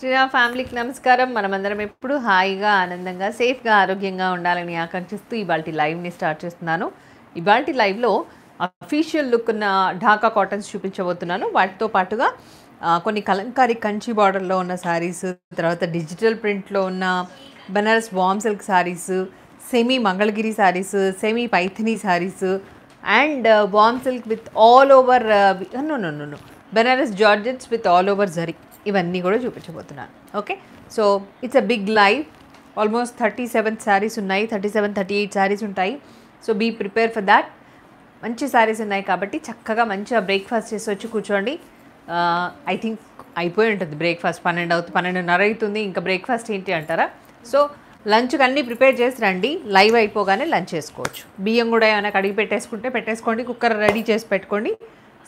శ్రీరామ్ ఫ్యామిలీకి నమస్కారం. మనమందరం ఎప్పుడు హాయిగా ఆనందంగా సేఫ్గా ఆరోగ్యంగా ఉండాలని ఆకాంక్షిస్తూ ఇవాళ లైవ్ని స్టార్ట్ చేస్తున్నాను. ఇవాళ లైవ్లో అఫీషియల్ లుక్ ఉన్న ఢాకా కాటన్స్ చూపించబోతున్నాను. వాటితో పాటుగా కొన్ని కలంకారీ కంచి బార్డర్లో ఉన్న శారీస్ తర్వాత డిజిటల్ ప్రింట్లో ఉన్న బనారస్ వామ్ silk saris semi Mangalagiri saris semi Paithani saris and warm silk with all over no no no Banaras Benaras georgettes with all over zari. ఇవన్నీ కూడా చూపించబోతున్నాను. Okay so it's a big live almost thirty seven saris ఉన్నాయి. Thirty seven thirty eight saris ఉంటాయి. So be prepare for that మంచి శారీస్ ఉన్నాయి కాబట్టి చక్కగా మంచిగా బ్రేక్ఫాస్ట్ చేసి వచ్చి కూర్చోండి uh, ఐ థింక్ అయిపోయి ఉంటుంది బ్రేక్ఫాస్ట్ పన్నెండు అవుతుంది పన్నెండున్నర అవుతుంది. ఇంకా బ్రేక్ఫాస్ట్ ఏంటి అంటారా? సో లంచ్కి అన్నీ ప్రిపేర్ చేసి రండి. లైవ్ అయిపోగానే లంచ్ చేసుకోవచ్చు. బియ్యం కూడా ఏమైనా కడిగి పెట్టేసుకుంటే పెట్టేసుకోండి. కుక్కర్ రెడీ చేసి పెట్టుకోండి.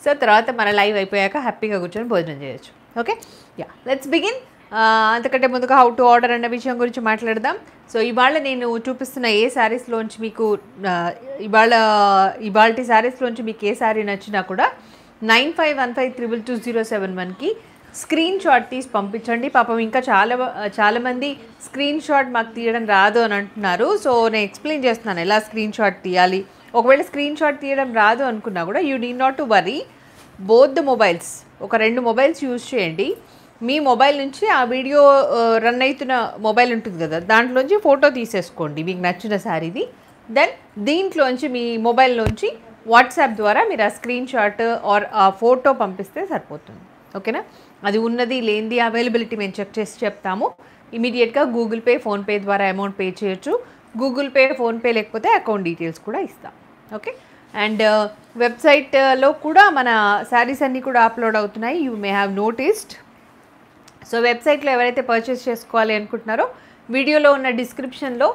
సో తర్వాత మన లైవ్ అయిపోయాక హ్యాపీగా కూర్చొని భోజనం చేయొచ్చు. ఓకే యా లెట్స్ బిగిన్ అంతకంటే ముందుగా హౌ టు ఆర్డర్ అన్న విషయం గురించి మాట్లాడదాం. సో ఇవాళ నేను చూపిస్తున్న ఏ శారీస్లోంచి మీకు uh, ఇవాళ uh, ఇవాళ శారీస్లోంచి మీకు ఏ శారీ నచ్చినా కూడా nine five one five triple two zero seven వన్కి స్క్రీన్ షాట్ తీసి పంపించండి. పాపం ఇంకా చాలా uh, చాలామంది స్క్రీన్ షాట్ మాకు తీయడం రాదు అని అంటున్నారు. సో నేను ఎక్స్ప్లెయిన్ చేస్తున్నాను ఎలా స్క్రీన్ షాట్ తీయాలి. ఒకవేళ స్క్రీన్ షాట్ తీయడం రాదు అనుకున్నా కూడా you need not to worry both the mobiles. ఒక రెండు మొబైల్స్ యూజ్ చేయండి. మీ మొబైల్ నుంచి ఆ వీడియో రన్ అవుతున్న మొబైల్ ఉంటుంది కదా దాంట్లోంచి ఫోటో తీసేసుకోండి మీకు నచ్చిన శారీది. దెన్ దీంట్లోంచి మీ మొబైల్లోంచి వాట్సాప్ ద్వారా మీరు ఆ స్క్రీన్ షాట్ ఆర్ ఆ ఫోటో పంపిస్తే సరిపోతుంది. ఓకేనా? అది ఉన్నది లేనిది అవైలబిలిటీ మేము చెక్ చేసి చెప్తాము. ఇమీడియట్గా గూగుల్ పే ఫోన్పే ద్వారా అమౌంట్ పే చేయొచ్చు. గూగుల్ పే ఫోన్పే లేకపోతే అకౌంట్ డీటెయిల్స్ కూడా ఇస్తాం. ఓకే? అండ్ uh, వెబ్సైట్లో uh, కూడా మన శారీస్ అన్నీ కూడా అప్లోడ్ అవుతున్నాయి. You may have noticed so వెబ్సైట్లో ఎవరైతే పర్చేస్ చేసుకోవాలి అనుకుంటున్నారో వీడియోలో ఉన్న డిస్క్రిప్షన్లో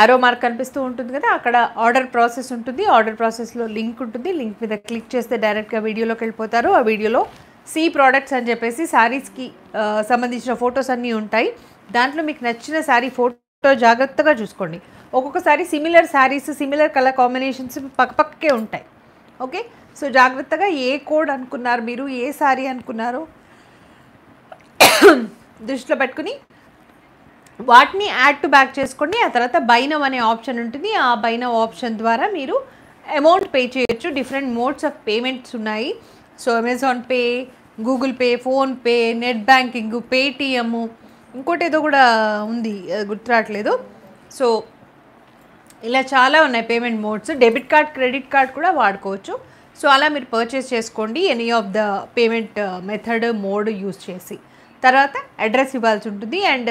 ఆరో మార్క్ కనిపిస్తూ ఉంటుంది కదా అక్కడ ఆర్డర్ ప్రాసెస్ ఉంటుంది. ఆర్డర్ ప్రాసెస్లో లింక్ ఉంటుంది. లింక్ మీద క్లిక్ చేస్తే డైరెక్ట్గా వీడియోలోకి వెళ్ళిపోతారు. ఆ వీడియోలో సి ప్రోడక్ట్స్ అని చెప్పేసి శారీస్కి uh, సంబంధించిన ఫొటోస్ అన్నీ ఉంటాయి. దాంట్లో మీకు నచ్చిన శారీ ఫోటో జాగ్రత్తగా చూసుకోండి. ఒక్కొక్కసారి similar saris similar colour combinations పక్కపక్కకే ఉంటాయి. ఓకే సో జాగ్రత్తగా ఏ కోడ్ అనుకున్నారు మీరు ఏ శారీ అనుకున్నారో దృష్టిలో పెట్టుకుని వాటిని యాడ్ టు బ్యాక్ చేసుకోండి. ఆ తర్వాత బైనవ్ అనే ఆప్షన్ ఉంటుంది. ఆ బైనవ్ ఆప్షన్ ద్వారా మీరు అమౌంట్ పే చేయొచ్చు. డిఫరెంట్ మోడ్స్ ఆఫ్ పేమెంట్స్ ఉన్నాయి. So Amazon Pay Google Pay PhonePe net banking Paytm ఇంకోటి ఏదో కూడా ఉంది. అది గుర్తురావట్లేదు. సో ఇలా చాలా ఉన్నాయి payment modes debit card credit card కూడా వాడుకోవచ్చు. సో అలా మీరు పర్చేస్ చేసుకోండి. Any of the payment method mode use చేసి. తర్వాత అడ్రస్ ఇవ్వాల్సి ఉంటుంది. అండ్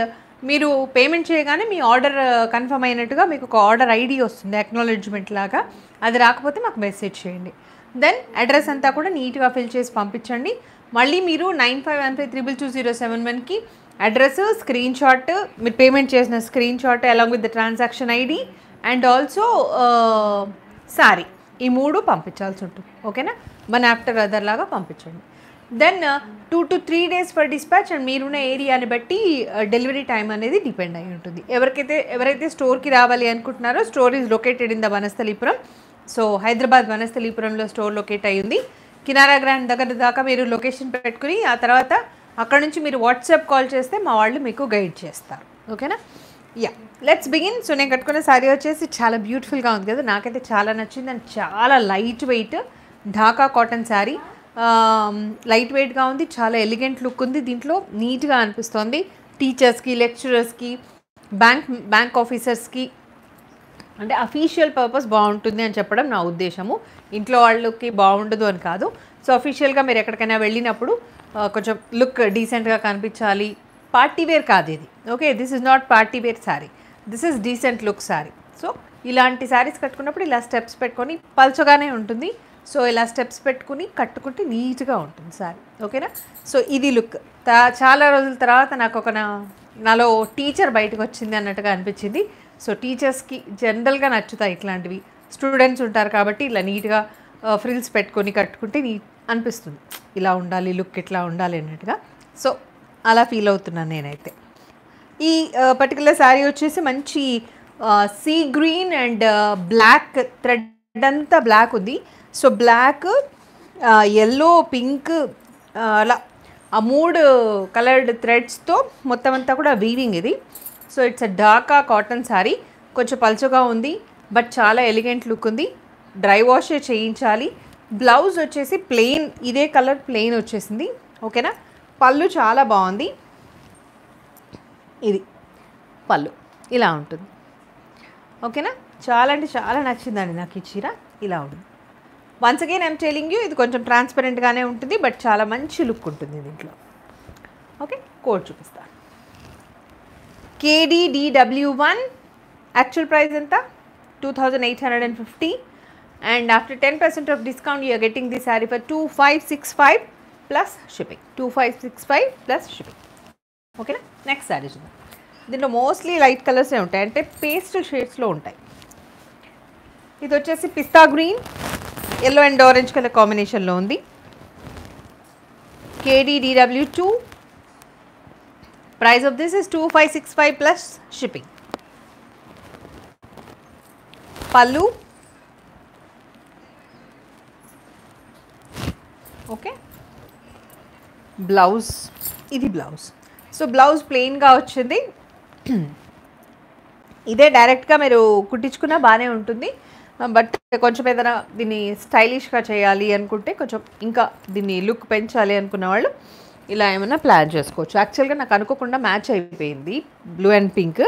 మీరు పేమెంట్ చేయగానే మీ ఆర్డర్ కన్ఫర్మ్ uh, అయినట్టుగా మీకు ఒక ఆర్డర్ ఐడి వస్తుంది. అక్నాలెడ్జ్మెంట్ లాగా. అది రాకపోతే మాకు మెసేజ్ చేయండి. దెన్ అడ్రస్ అంతా కూడా నీట్గా ఫిల్ చేసి పంపించండి. మళ్ళీ మీరు nine five one five triple two zero seven వన్కి అడ్రస్ స్క్రీన్ షాట్ మీరు పేమెంట్ చేసిన screenshot along with the transaction ID and also sorry ఈ మూడు పంపించాల్సి ఉంటుంది ఓకేనా? మన ఆఫ్టర్ అదర్ లాగా పంపించండి. Then two to three days for dispatch and మీరున్న ఏరియాని బట్టి డెలివరీ టైం అనేది డిపెండ్ అయి ఉంటుంది. ఎవరికైతే ఎవరైతే స్టోర్కి రావాలి అనుకుంటున్నారో store is located in the Vanasthalipuram so Hyderabad వనస్థలీపురంలో store locate అయి ఉంది కినారా గ్రాండ్ దగ్గర దాకా మీరు లొకేషన్ పెట్టుకుని ఆ తర్వాత అక్కడ నుంచి మీరు వాట్సాప్ కాల్ చేస్తే మా వాళ్ళు మీకు గైడ్ చేస్తారు. ఓకేనా? యా లెట్స్ బిగిన్ సో నేను కట్టుకున్న శారీ వచ్చేసి చాలా బ్యూటిఫుల్గా ఉంది కదా. నాకైతే చాలా నచ్చింది అండ్ చాలా light weight Dhaka cotton sari light వెయిట్గా ఉంది చాలా ఎలిగెంట్ లుక్ ఉంది. దీంట్లో నీట్గా అనిపిస్తోంది. టీచర్స్కి లెక్చరర్స్కి బ్యాంక్ బ్యాంక్ ఆఫీసర్స్కి అంటే అఫీషియల్ పర్పస్ బాగుంటుంది అని చెప్పడం నా ఉద్దేశము. ఇంట్లో వాళ్ళకి బాగుండదు అని కాదు. సో అఫీషియల్గా మీరు ఎక్కడికైనా వెళ్ళినప్పుడు uh, కొంచెం లుక్ డీసెంట్గా కనిపించాలి. పార్టీ వేర్ కాదు ఇది. Okay this is not party wear sari this is decent look sari so ఇలాంటి శారీస్ కట్టుకున్నప్పుడు ఇలా స్టెప్స్ పెట్టుకొని పల్చగానే ఉంటుంది. సో ఇలా స్టెప్స్ పెట్టుకుని కట్టుకుంటే నీట్గా ఉంటుంది శారీ ఓకేనా? సో ఇది లుక్. చాలా రోజుల తర్వాత నాకు ఒక నా నాలో టీచర్ బయటకు వచ్చింది అన్నట్టుగా అనిపించింది. సో టీచర్స్కి జనరల్గా నచ్చుతాయి ఇట్లాంటివి. స్టూడెంట్స్ ఉంటారు కాబట్టి ఇలా నీట్గా ఫ్రిల్స్ పెట్టుకొని కట్టుకుంటే నీ అనిపిస్తుంది. ఇలా ఉండాలి లుక్ ఇట్లా ఉండాలి అన్నట్టుగా. సో అలా ఫీల్ అవుతున్నాను నేనైతే. ఈ పర్టికులర్ శారీ వచ్చేసి మంచి sea green and black thread అంతా బ్లాక్ ఉంది. సో బ్లాక్ ఎల్లో పింక్ అలా ఆ మూడు కలర్డ్ థ్రెడ్స్తో మొత్తం అంతా కూడా వీవింగ్ ఇది. So it's a Dhaka cotton sari కొంచెం పలుచగా ఉంది బట్ చాలా ఎలిగెంట్ లుక్ ఉంది. డ్రై వాష్ చేయించాలి. బ్లౌజ్ వచ్చేసి ప్లెయిన్ ఇదే కలర్ ప్లెయిన్ వచ్చేసింది. ఓకేనా పళ్ళు చాలా బాగుంది. ఇది పళ్ళు. ఇలా ఉంటుంది. ఓకేనా? చాలా అంటే చాలా నచ్చిందండి నాకు ఈ చీర. ఇలా ఉంటుంది. Once again I'm telling you ఇది కొంచెం ట్రాన్స్పరెంట్గానే ఉంటుంది బట్ చాలా మంచి లుక్ ఉంటుంది దీంట్లో. ఓకే కోడ్ చూపిస్తాను కేడీడబ్ల్యూ వన్ యాక్చువల్ ప్రైస్ ఎంత? Two thousand eight hundred and fifty and after ten percent of discount you're getting the sari for two five six five plus shipping two five six five plus shipping ఓకేనా? Next sari చూద్దాం. దీంట్లో mostly light కలర్సే ఉంటాయి. అంటే pastel షేడ్స్లో ఉంటాయి. ఇది వచ్చేసి pista green yellow and orange colour కాంబినేషన్లో ఉంది. KDW two price of this is two five six five plus shipping pallu okay blouse ఇది బ్లౌజ్ సో బ్లౌజ్ ప్లెయిన్గా వచ్చింది. ఇదే డైరెక్ట్గా మీరు కుట్టించుకున్నా బాగానే ఉంటుంది. బట్ కొంచెం ఏదైనా దీన్ని స్టైలిష్గా చేయాలి అనుకుంటే కొంచెం ఇంకా దీన్ని లుక్ పెంచాలి అనుకున్న వాళ్ళు ఇలా ఏమైనా ప్లాన్ చేసుకోవచ్చు. యాక్చువల్గా నాకు అనుకోకుండా మ్యాచ్ అయిపోయింది బ్లూ అండ్ పింక్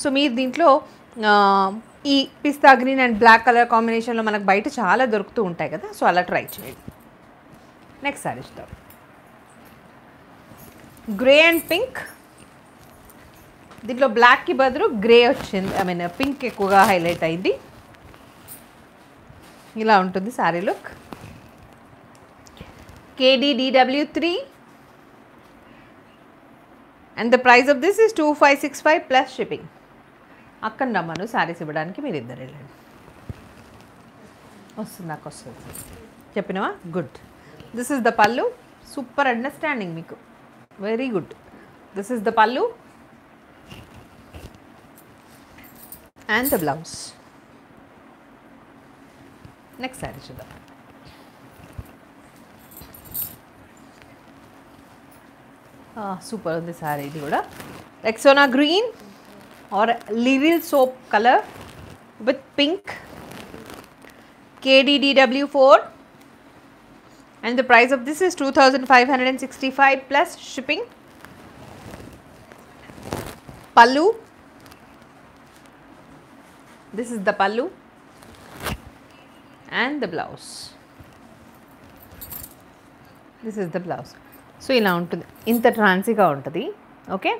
సో మీరు దీంట్లో ఈ pista green and black colour కాంబినేషన్లో మనకు బయట చాలా దొరుకుతూ ఉంటాయి కదా. సో అలా ట్రై చేయండి. నెక్స్ట్ సారీ చూద్దాం గ్రే అండ్ పింక్ దీంట్లో బ్లాక్కి బదులు గ్రే వచ్చింది. ఐ మీన్ పింక్ ఎక్కువగా హైలైట్ అయింది. ఇలా ఉంటుంది sari look KDW three and the price of this is two five six five plus shipping అక్కడ రమ్మను శారీస్ ఇవ్వడానికి మీరు ఇద్దరు వెళ్ళండి. వస్తుంది నాకు వస్తుంది. చెప్పినవా? Good this is the pallu super understanding మీకు. Very good this is the pallu and the blouse next sari చూద్దాం సూపర్ ఉంది శారీ ఇది కూడా ఎక్సోనా green or Liril soap colour with pink KDW four and the price of this is two thousand five hundred and sixty five plus shipping pallu this is the pallu and the blouse this is the blouse so ఇలా ఉంటుంది. ఇంత ట్రాన్సీగా ఉంటుంది. Okay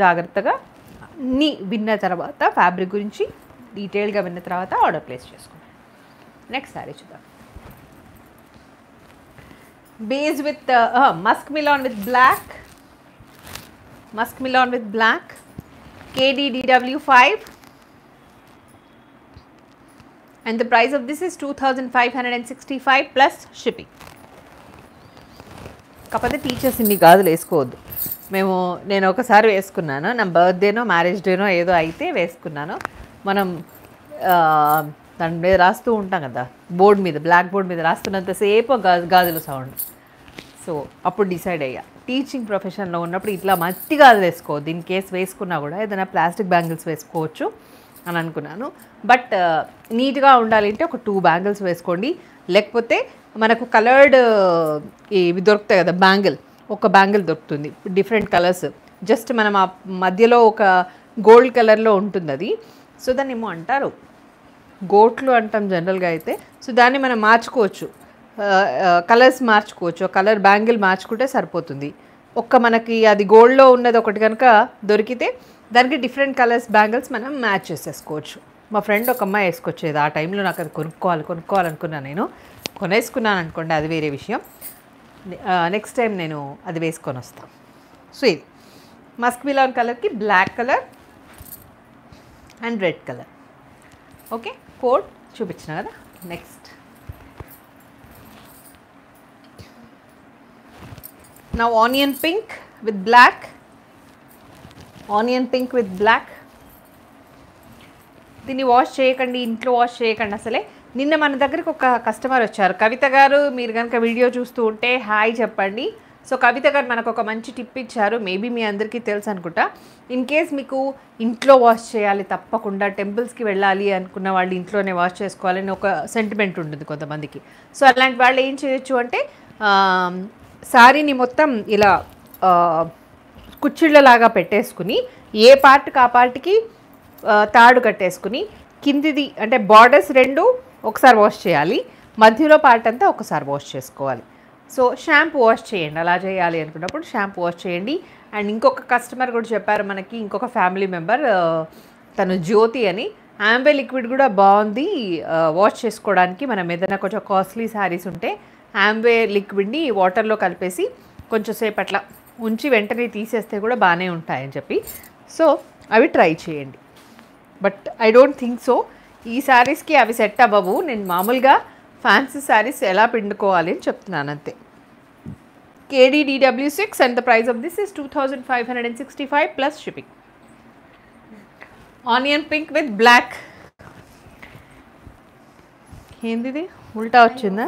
జాగ్రత్తగా అన్నీ విన్న తర్వాత fabric గురించి డీటెయిల్గా విన్న తర్వాత ఆర్డర్ ప్లేస్ చేసుకోండి. నెక్స్ట్ శారీ చూద్దాం. Base with musk melon with black musk melon with black KDW five and the price of this is two thousand five hundred and sixty five plus shipping కాకపోతే teachers ఇన్ని గాజులు వేసుకోవద్దు. మేము నేను ఒకసారి వేసుకున్నాను. నా బర్త్డేనో మ్యారేజ్ డేనో ఏదో అయితే వేసుకున్నాను. మనం దాని మీద రాస్తూ ఉంటాం కదా బోర్డు మీద బ్లాక్ బోర్డ్ మీద రాస్తున్నంతసేపు గాజు గాజుల సౌండ్. సో అప్పుడు డిసైడ్ అయ్యా. టీచింగ్ ప్రొఫెషన్లో ఉన్నప్పుడు ఇట్లా మట్టి గాజులు వేసుకోవద్దు. ఇన్ కేస్ వేసుకున్నా కూడా ఏదైనా ప్లాస్టిక్ బ్యాంగిల్స్ వేసుకోవచ్చు అని అనుకున్నాను. బట్ నీట్గా ఉండాలంటే ఒక టూ బ్యాంగిల్స్ వేసుకోండి. లేకపోతే మనకు కలర్డ్ ఇవి దొరుకుతాయి కదా బ్యాంగిల్. ఒక బ్యాంగిల్ దొరుకుతుంది. Different colours. జస్ట్ మనం ఆ మధ్యలో ఒక గోల్డ్ కలర్లో ఉంటుంది అది సో దాన్ని ఏమో అంటారు. గోట్లు అంటాం జనరల్గా అయితే. సో దాన్ని మనం మార్చుకోవచ్చు. కలర్స్ మార్చుకోవచ్చు. కలర్ బ్యాంగిల్ మార్చుకుంటే సరిపోతుంది. ఒక్క మనకి అది గోల్డ్లో ఉన్నది ఒకటి కనుక దొరికితే దానికి డిఫరెంట్ కలర్స్ బ్యాంగిల్స్ మనం మ్యాచ్ చేసేసుకోవచ్చు. మా ఫ్రెండ్ ఒక అమ్మాయి వేసుకొచ్చేది. ఆ టైంలో నాకు అది కొనుక్కోవాలి కొనుక్కోవాలనుకున్నాను నేను. కొనేసుకున్నాను అనుకోండి అది వేరే విషయం. నెక్స్ట్ టైం నేను అది వేసుకొని వస్తాను సో ఇది. మస్క్ మిలాన్ కలర్కి black colour and red colour okay code చూపించిన కదా? నెక్స్ట్ నా onion pink with black onion pink with black దీన్ని వాష్ చేయకండి ఇంట్లో వాష్ చేయకండి అసలే. నిన్న మన దగ్గరికి ఒక కస్టమర్ వచ్చారు. కవిత గారు మీరు కనుక వీడియో చూస్తూ ఉంటే హాయ్ చెప్పండి. సో కవిత గారు మనకు ఒక మంచి టిప్ ఇచ్చారు. మేబీ మీ అందరికీ తెలుసు అనుకుంటా. ఇన్ కేస్ మీకు ఇంట్లో వాష్ చేయాలి తప్పకుండా టెంపుల్స్కి వెళ్ళాలి అనుకున్న వాళ్ళు ఇంట్లోనే వాష్ చేసుకోవాలని ఒక సెంటిమెంట్ ఉంటుంది కొంతమందికి. సో అలాంటి వాళ్ళు ఏం చేయొచ్చు అంటే సారీని శారీని మొత్తం ఇలా కుచ్చిళ్ళలాగా పెట్టేసుకుని ఏ పార్ట్కి ఆ పార్ట్కి తాడు కట్టేసుకుని కిందిది అంటే బార్డర్స్ రెండు ఒకసారి వాష్ చేయాలి. మధ్యలో పార్ట్ అంతా ఒకసారి వాష్ చేసుకోవాలి. సో షాంపూ వాష్ చేయండి అలా చేయాలి అనుకున్నప్పుడు షాంపూ వాష్ చేయండి. అండ్ ఇంకొక కస్టమర్ కూడా చెప్పారు మనకి ఇంకొక ఫ్యామిలీ మెంబర్ తను జ్యోతి అని. ఆంబే లిక్విడ్ కూడా బాగుంది వాష్ చేసుకోవడానికి. మనం ఏదైనా కొంచెం కాస్ట్లీ శారీస్ ఉంటే ఆంబే లిక్విడ్ని వాటర్లో కలిపేసి కొంచెం సేపు అట్లా ఉంచి వెంటనే తీసేస్తే కూడా బాగానే ఉంటాయని చెప్పి. సో అవి ట్రై చేయండి. But I don't think so. ఈ శారీస్కి అవి సెట్ అవ్వవు. నేను మామూలుగా ఫ్యాన్సీ శారీస్ ఎలా పిండుకోవాలి అని చెప్తున్నాను అంతే. KDDW six and the price of this is two thousand five hundred and sixty five plus shipping onion pink with black ఏంది ఉల్టా వచ్చిందా?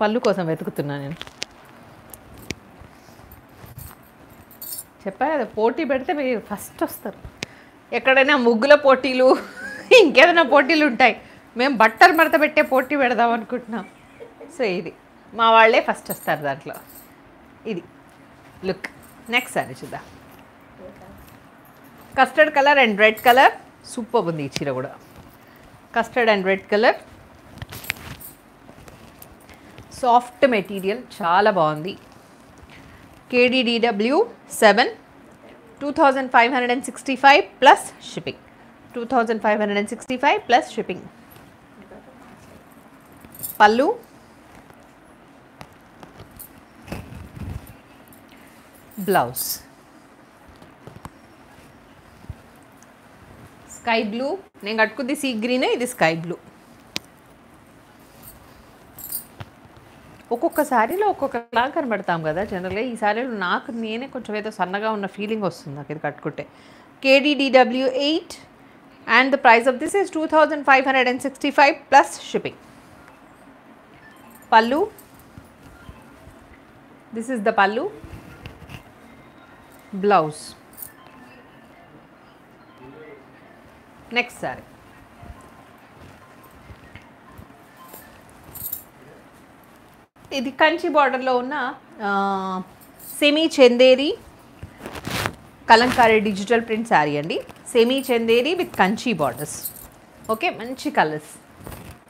పళ్ళు కోసం వెతుకుతున్నా నేను. చెప్పా పోటీ పెడితే మీరు ఫస్ట్ వస్తారు. ఎక్కడైనా ముగ్గుల పోటీలు ఇంకేదైనా పోటీలు ఉంటాయి. మేము బట్టర్ మడత పెట్టే పోటీ పెడదాం అనుకుంటున్నాం. సో ఇది. మా వాళ్ళే ఫస్ట్ వస్తారు దాంట్లో. ఇది. లుక్ నెక్స్ట్ సారీ చూద్దాం. Custard colour and red colour super ఉంది ఈ చీర కూడా. Custard and red colour soft material చాలా బాగుంది. KDDW seven two thousand five hundred and sixty five plus shipping two thousand five hundred and sixty five plus shipping pallu. Blouse. Sky blue. నేను కట్టుకుంది sea green ఇది sky blue. ఒక్కొక్క శారీలో ఒక్కొక్కలా కనబడతాం కదా జనరల్గా. ఈ శారీలో నాకు నేనే కొంచెం ఏదో సన్నగా ఉన్న ఫీలింగ్ వస్తుంది నాకు ఇది కట్టుకుంటే. KDDW eight and the price of this is two plus five hundred and sixty five plus shipping Next this is the blouse next ఇది కంచి బార్డర్లో ఉన్న semi Chanderi Kalamkari digital print sari అండి. Semi Chanderi with Kanchi borders okay మంచి colours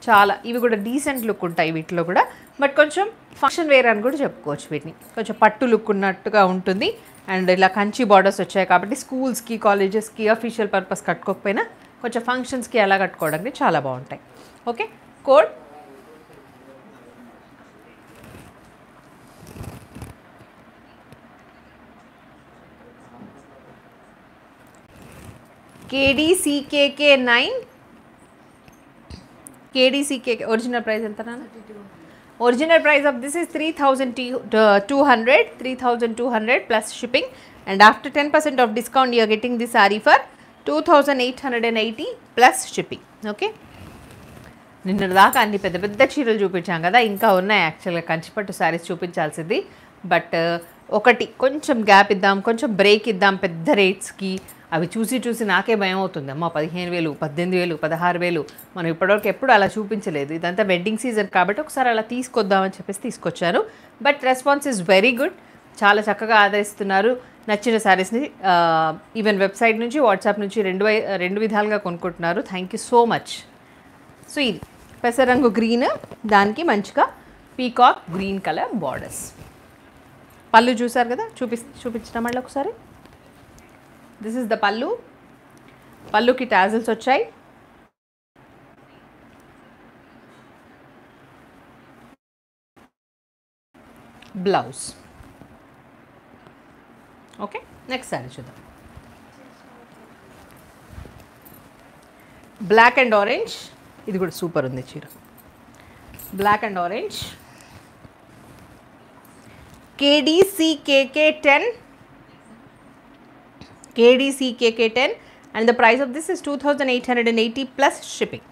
చాలా ఇవి కూడా decent look ఉంటాయి వీటిలో కూడా బట్ కొంచెం ఫంక్షన్ వేర్ అని కూడా చెప్పుకోవచ్చు వీటిని కొంచెం పట్టు లుక్ ఉన్నట్టుగా ఉంటుంది అండ్ ఇలా కంచి బార్డర్స్ వచ్చాయి కాబట్టి స్కూల్స్కి కాలేజెస్కి అఫీషియల్ పర్పస్ కట్టుకోకపోయినా కొంచెం ఫంక్షన్స్కి ఎలా కట్టుకోవడానికి చాలా బాగుంటాయి okay code KDCKK nine KDCKK original price ఎంత నాన్న? Original price of this is three thousand two hundred three thousand two hundred plus shipping and after ten percent of discount you're getting the sari for two thousand eight hundred and eighty plus shipping okay నిన్న దాకా అన్ని పెద్ద పెద్ద చీరలు చూపించాం కదా ఇంకా ఉన్నాయి యాక్చువల్గా కంచిపట్టు శారీస్ చూపించాల్సింది. బట్ ఒకటి కొంచెం గ్యాప్ ఇద్దాం కొంచెం బ్రేక్ ఇద్దాం పెద్ద రేట్స్కి అవి చూసి చూసి నాకే భయం అవుతుంది. అమ్మ పదిహేను వేలు పద్దెనిమిది వేలు పదహారు వేలు. మనం ఇప్పటివరకు ఎప్పుడు అలా చూపించలేదు. ఇదంతా వెడ్డింగ్ సీజన్ కాబట్టి ఒకసారి అలా తీసుకొద్దామని చెప్పేసి తీసుకొచ్చాను. But response is very good చాలా చక్కగా ఆదరిస్తున్నారు. నచ్చిన శారీస్ని ఈవెన్ వెబ్సైట్ నుంచి వాట్సాప్ నుంచి రెండు వై రెండు విధాలుగా కొనుక్కుంటున్నారు. Thank you so much so ఇది పెసరంగు గ్రీన్ దానికి మంచిగా పీకాక్ గ్రీన్ కలర్ బార్డర్స్ పళ్ళు చూసారు కదా? చూపి చూపించిన మళ్ళీ ఒకసారి. దిస్ ఇస్ ద పళ్ళు పళ్ళుకి టాజిల్స్ వచ్చాయి. బ్లౌజ్ ఓకే నెక్స్ట్ శారీ చూద్దాం. బ్లాక్ అండ్ ఆరెంజ్ ఇది కూడా సూపర్ ఉంది చీర. Black and orange KDCKK ten KDCKK ten and the price of this is two shipping. Eight hundred eighty plus shipping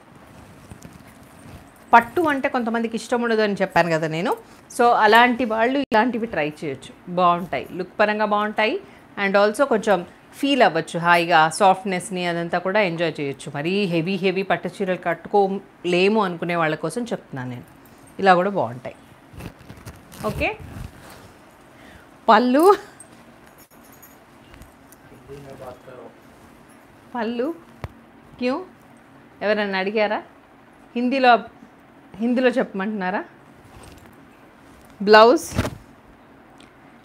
పట్టు అంటే కొంతమందికి ఇష్టం ఉండదు అని చెప్పాను కదా నేను. సో అలాంటి వాళ్ళు ఇలాంటివి ట్రై చేయొచ్చు. బాగుంటాయి. లుక్ పరంగా బాగుంటాయి. అండ్ ఆల్సో కొంచెం ఫీల్ అవ్వచ్చు. హాయిగా సాఫ్ట్నెస్ని అదంతా కూడా ఎంజాయ్ చేయొచ్చు. మరీ హెవీ హెవీ పట్టు చీరలు కట్టుకోలేము అనుకునే వాళ్ళ కోసం చెప్తున్నాను నేను. ఇలా కూడా బాగుంటాయి. ఓకే పళ్ళు పళ్ళు క్యూ ఎవరైనా అడిగారా హిందీలో హిందీలో చెప్పమంటున్నారా ब्लाउज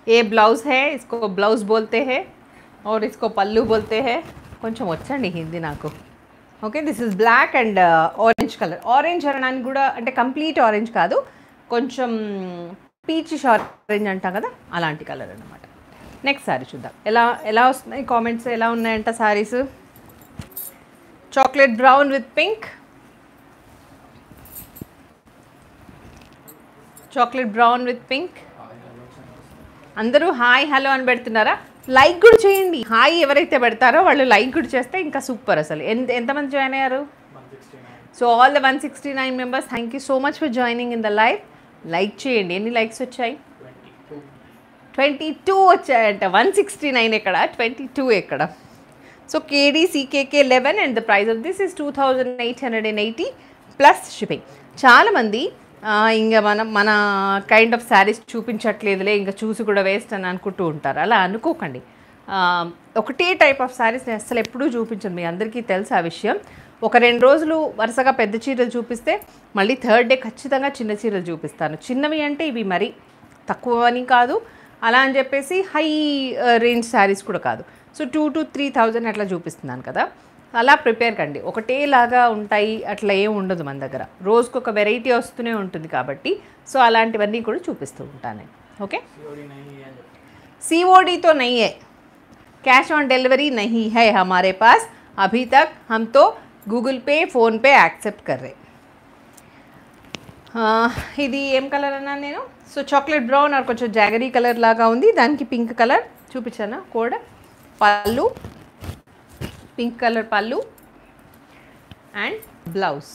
ये ब्लाउज है इसको ब्लाउज बोलते हैं और इसको पल्लू बोलते हैं కొంచెం వచ్చండి హిందీ నాకు okay this is black and orange colour orange అనడానికి కూడా అంటే కంప్లీట్ ఆరెంజ్ కాదు కొంచెం పీచిష్ ఆరెంజ్ అంటాం కదా అలాంటి కలర్ అనమాట నెక్స్ట్ సారీ చూద్దాం ఎలా ఎలా వస్తున్నాయి కామెంట్స్ ఎలా ఉన్నాయంట saris Chocolate brown with pink chocolate brown with pink అందరూ హాయ్ హలో అని పెడుతున్నారా? లైక్ కూడా చేయండి. హాయ్ ఎవరైతే పెడతారో వాళ్ళు లైక్ కూడా చేస్తే ఇంకా సూపర్ అసలు. ఎంత ఎంతమంది జాయిన్ అయ్యారు? So all the one sixty nine members thank you so much for joining in the live like చేయండి. ఎన్ని లైక్స్ వచ్చాయి? ట్వంటీ టూ వచ్చాయంట. వన్ సిక్స్టీ నైన్ ఎక్కడ? ట్వంటీ టూ ఎక్కడ? So KD CKK eleven and the price of this is two thousand eight hundred and eighty plus shipping చాలామంది ఇంకా మనం మన కైండ్ ఆఫ్ శారీస్ చూపించట్లేదులే ఇంకా చూసి కూడా వేస్ట్ అని అనుకుంటూ ఉంటారు. అలా అనుకోకండి. ఒకటే టైప్ ఆఫ్ శారీస్ నేను అసలు ఎప్పుడూ చూపించను. మీ అందరికీ తెలుసు ఆ విషయం. ఒక రెండు రోజులు వరుసగా పెద్ద చీరలు చూపిస్తే మళ్ళీ థర్డ్ డే ఖచ్చితంగా చిన్న చీరలు చూపిస్తాను. చిన్నవి అంటే ఇవి మరి తక్కువ అని కాదు. అలా అని చెప్పేసి హై రేంజ్ శారీస్ కూడా కాదు. so two to three thousand అట్లా చూపిస్తున్నాను కదా అలా ప్రిపేర్ కండి ఒకటేలాగా ఉంటాయి అట్లా ఏం ఉండదు మన దగ్గర రోజుకు ఒక వెరైటీ వస్తూనే ఉంటుంది కాబట్టి సో అలాంటివన్నీ కూడా చూపిస్తూ ఉంటాను నేను ఓకే सीओडी तो नहीं है कैश ऑन डिलीवरी नहीं है हमारे पास अभी तक हम तो गूगल पे फ़ोन पे యాక్సెప్ట్ कर रहे ఆ, ఇది ఏం కలర్ అన్నాను నేను సో చాక్లెట్ బ్రౌన్ ఆర్ కొంచెం జాగరీ కలర్ లాగా ఉంది దానికి pink colour చూపించానా code Pallu pink colour pallu and blouse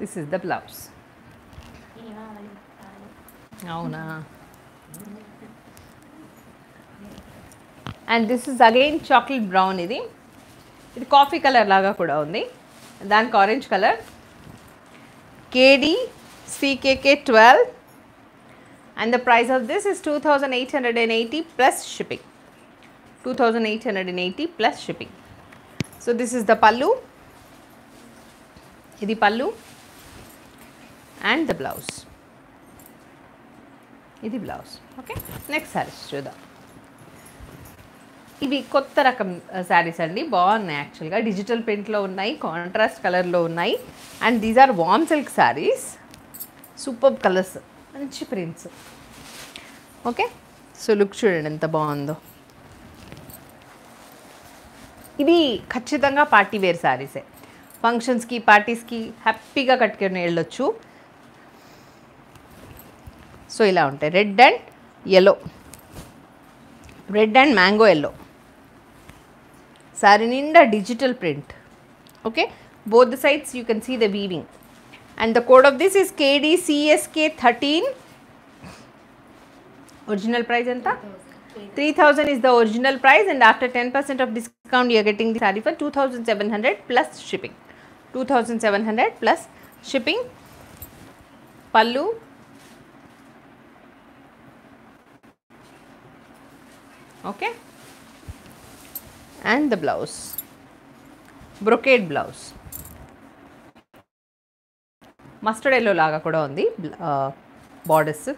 this is the blouse అవునా? And this is again chocolate brown ఇది. ఇది కాఫీ కలర్ లాగా కూడా ఉంది. దానికి orange colour KD CKK twelve and the price of this is two thousand eight hundred and eighty plus shipping two thousand eight hundred and eighty plus shipping so this is the pallu ఇది pallu and the blouse ఇది blouse okay next saris చూద్దాం. ఇవి కొత్త రకం శారీస్ అండి. బాగున్నాయి యాక్చువల్గా digital ప్రింట్లో ఉన్నాయి కాంట్రాస్ట్ కలర్లో ఉన్నాయి. And these are warm silk saris super colours మంచి ప్రింట్స్ ఓకే సో లుక్ చూడండి ఎంత బాగుందో. ఇవి ఖచ్చితంగా పార్టీ వేర్ శారీసే ఫంక్షన్స్కి పార్టీస్కి హ్యాపీగా కట్టుకొని వెళ్ళొచ్చు. సో ఇలా ఉంటాయి. Red and yellow red and mango yellow sari నిండా digital print okay both the sides you can see the weaving and the code of this is KDCSK13 original price anta 3000 is the original price and after 10% of discount you are getting the saree for 2700 plus shipping. 2700 plus shipping. Pallu. Okay. And the blouse. Brocade blouse. Mustard yellow లాగా కూడా ఉంది. Borders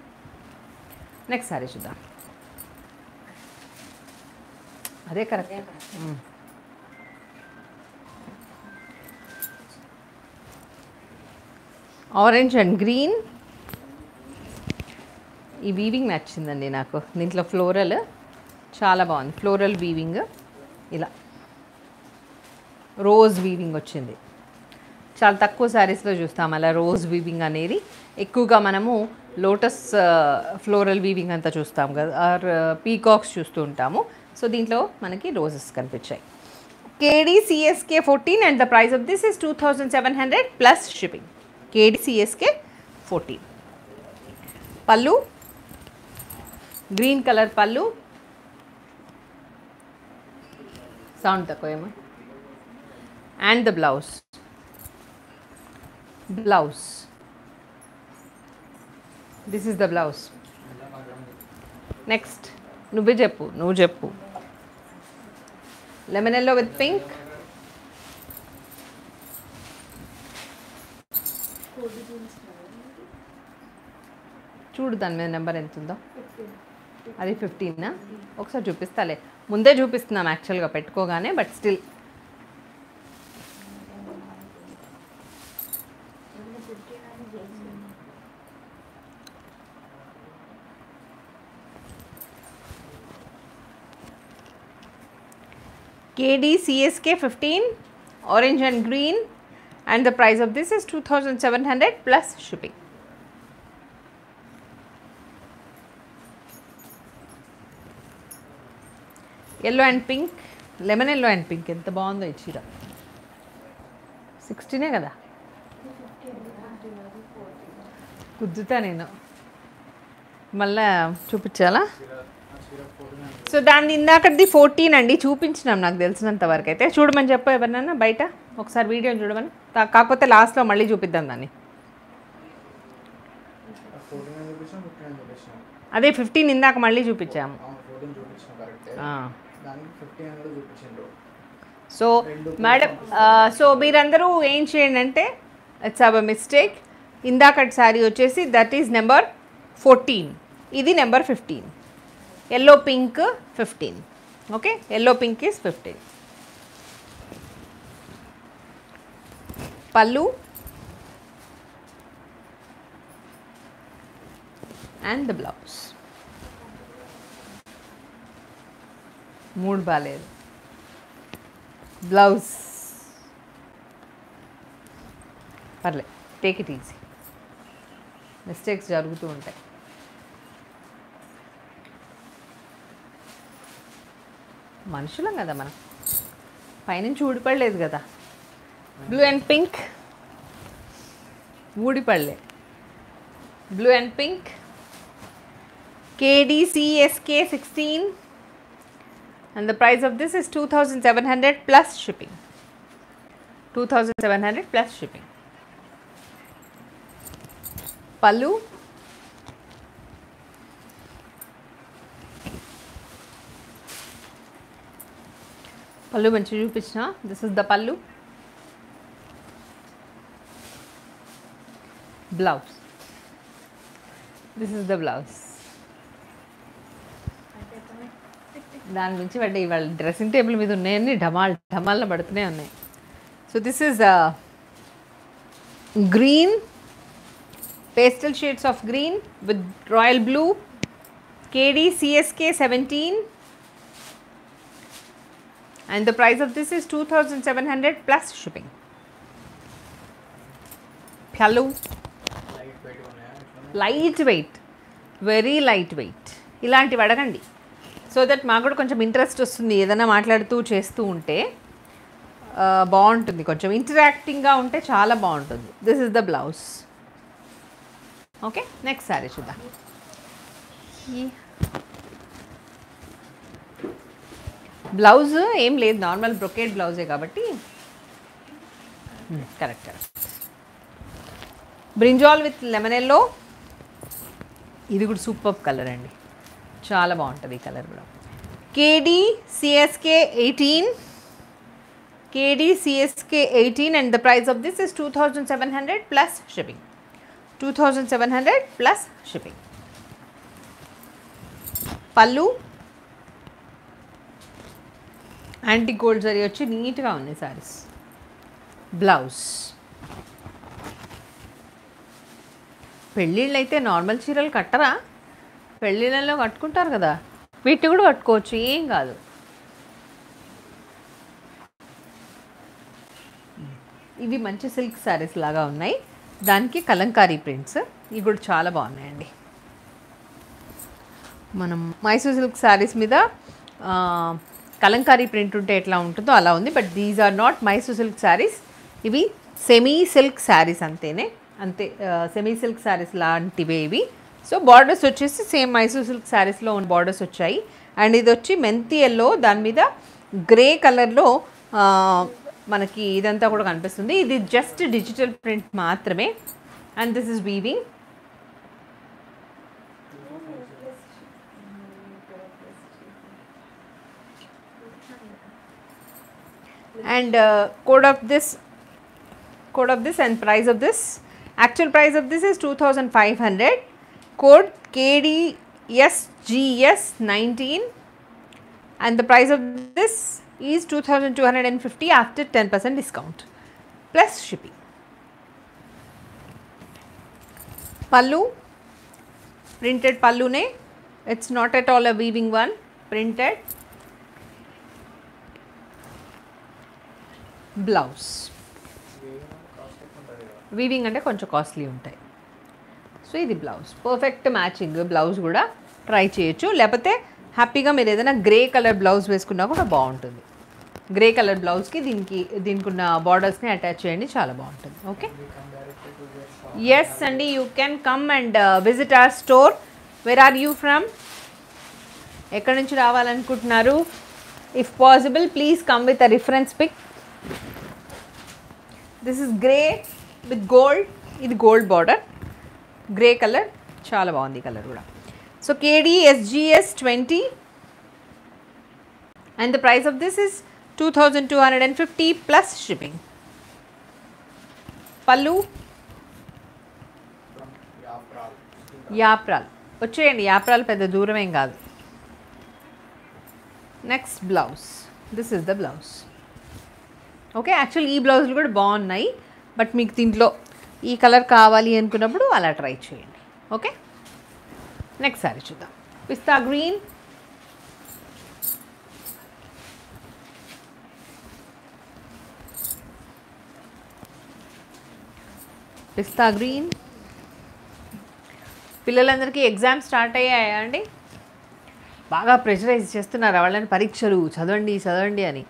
next sorry చూద్దాం. అదే correct orange and green ఈ weaving నచ్చిందండి నాకు. దీంట్లో floral చాలా బాగుంది. ఫ్లోరల్ వీవింగ్ ఇలా. రోజ్ వీవింగ్ వచ్చింది. చాలా తక్కువ శారీస్లో చూస్తాం అలా రోజ్ వీవింగ్ అనేది. ఎక్కువగా మనము లోటస్ ఫ్లోరల్ వీవింగ్ అంతా చూస్తాం కదా ఆర్ పీకాక్స్ uh, చూస్తూ ఉంటాము. సో దీంట్లో మనకి రోజెస్ కనిపించాయి. KDCSK fourteen and the price of this is two thousand seven hundred plus shipping KDCSK fourteen pallu green colour pallu. Sound తక్కువేమో. And the blouse Blouse. This is the blouse. Next నువ్వే చెప్పు నువ్వు చెప్పు. Lemon yellow with pink చూడు దాని మీద number ఎంత ఉందో అది ఫిఫ్టీనా ఒకసారి చూపిస్తాలే. ముందే చూపిస్తున్నాం యాక్చువల్గా పెట్టుకోగానే but still KDCSK 15 orange and green and the price of this is 2700 plus shipping. Yellow and pink lemon yellow and pink ఎంత బాగుందో ఈ చీర సిక్స్టీనే కదా కుద్దుతా నేను మళ్ళా చూపించాలా సో దాన్ని ఇందాకది ఫోర్టీన్ అండి చూపించినాం నాకు తెలిసినంత వరకు అయితే. చూడమని చెప్పు ఎవరినన్నా బయట ఒకసారి వీడియో చూడమని. కాకపోతే లాస్ట్లో మళ్ళీ చూపిద్దాం దాన్ని. అదే ఫిఫ్టీన్ ఇందాక మళ్ళీ చూపించాము. సో మేడం సో మీరందరూ ఏం చేయండి అంటే ఇట్స్ అవ మిస్టేక్ ఇందాకటి సారీ వచ్చేసి దట్ ఈజ్ నెంబర్ ఫోర్టీన్ ఇది number fifteen yellow pink fifteen okay yellow pink is fifteen pallu and the blouse మూడు బాగాలేదు బ్లౌజ్ పర్లేదు టేక్ ఇట్ ఈజీ మిస్టేక్స్ జరుగుతూ ఉంటాయి. మనుషులం కదా మనం. పైనుంచి ఊడిపడలేదు కదా. Blue and pink ఊడిపడలే. Blue and pink KDCSK sixteen and the price of this is two thousand seven hundred plus shipping two thousand seven hundred plus shipping పళ్ళు మంచి చూపించిన. This is the pallu. Blouse this is the blouse దాని నుంచి పడ్డాయి ఇవాళ dressing table మీద ఉన్నాయని ఢమాల్ ఢమాల్లో పడుతూనే ఉన్నాయి. So this is green pastel shades of green with royal blue KD CSK seventeen and the price of this is two plus seven hundred plus shipping hello light weight very light weight ఇలాంటివి అడగండి so that మాకు కూడా కొంచెం interest వస్తుంది. ఏదైనా మాట్లాడుతూ చేస్తూ ఉంటే బాగుంటుంది కొంచెం. ఇంటరాక్టింగ్గా ఉంటే చాలా బాగుంటుంది. This is the blouse okay next sari చూద్దాం. బ్లౌజ్ ఏం లేదు నార్మల్ బ్రొకేట్ బ్లౌజే కాబట్టి. Correct correct brinjal with lemon yellow. ఇది కూడా సూపర్ కలర్ అండి. చాలా బాగుంటుంది ఈ కలర్ కూడా. KD CSK eighteen. KD CSK eighteen and the price of this is two thousand seven hundred plus shipping. Two thousand seven hundred plus shipping. పళ్ళు antique gold జరీ వచ్చి నీట్గా ఉన్నాయి సారీస్ బ్లౌజ్ పెళ్ళిళ్ళు అయితే నార్మల్ చీరలు కట్టరా? పెళ్ళిళ్ళలో కట్టుకుంటారు కదా. వీటిని కూడా కట్టుకోవచ్చు ఏం కాదు. ఇవి మంచి సిల్క్ శారీస్ లాగా ఉన్నాయి. దానికి కలంకారీ ప్రింట్స్ ఇవి కూడా చాలా బాగున్నాయండి. మనం మైసూర్ సిల్క్ శారీస్ మీద కలంకారీ ప్రింట్ ఉంటే ఎట్లా ఉంటుందో అలా ఉంది. But these are not Mysore silk saris ఇవి సెమీ సిల్క్ శారీస్ అంతేనే. అంతే సెమీ సిల్క్ శారీస్ లాంటివే ఇవి. సో బార్డర్స్ వచ్చేసి సేమ్ మైసూర్ సిల్క్ శారీస్లో ఉన్న బార్డర్స్ వచ్చాయి. అండ్ ఇది వచ్చి మెంతి ఎల్లో దాని మీద గ్రే కలర్లో మనకి ఇదంతా కూడా కనిపిస్తుంది. ఇది జస్ట్ డిజిటల్ ప్రింట్ మాత్రమే. And this is weaving and uh, code of this code of this and price of this. Actual price of this is 2500 code kdsgs19 and the price of this is 2250 after 10% discount plus shipping. Pallu printed pallu ne. It's not at all a weaving one. Printed blouse. Weaving అంటే కొంచెం costly ఉంటాయి. So ఇది blouse. Perfect matching blouse కూడా try చేయొచ్చు. లేకపోతే హ్యాపీగా మీరు ఏదైనా గ్రే కలర్ బ్లౌజ్ వేసుకున్నా కూడా బాగుంటుంది. గ్రే కలర్ బ్లౌజ్కి దీనికి దీనికి ఉన్న బార్డర్స్ని అటాచ్ చేయండి చాలా బాగుంటుంది. ఓకే ఎస్ అండి you can come and visit our store where are you from ఎక్కడి నుంచి రావాలనుకుంటున్నారు? If possible please come with a reference pic this is grey with gold ఇది గోల్డ్ బార్డర్ గ్రే కలర్ చాలా బాగుంది colour కూడా. So KD SGS twenty and the price of this is two thousand two hundred and fifty plus shipping పళ్ళు యాప్రాల్ వచ్చేయండి యాప్రాల్ పెద్ద దూరమేం కాదు. Next blouse this is the blouse okay actual ఈ బ్లౌజులు కూడా బాగున్నాయి. బట్ మీకు దీంట్లో ఈ కలర్ కావాలి అనుకున్నప్పుడు అలా ట్రై చేయండి. ఓకే నెక్స్ట్ సారీ చూద్దాం. పిస్తా గ్రీన్. పిస్తా గ్రీన్. పిల్లలందరికీ ఎగ్జామ్స్ స్టార్ట్ అయ్యాయా అండి? బాగా ప్రెషరైజ్ చేస్తున్నారు? వాళ్ళని పరీక్షలు చదవండి చదవండి అని.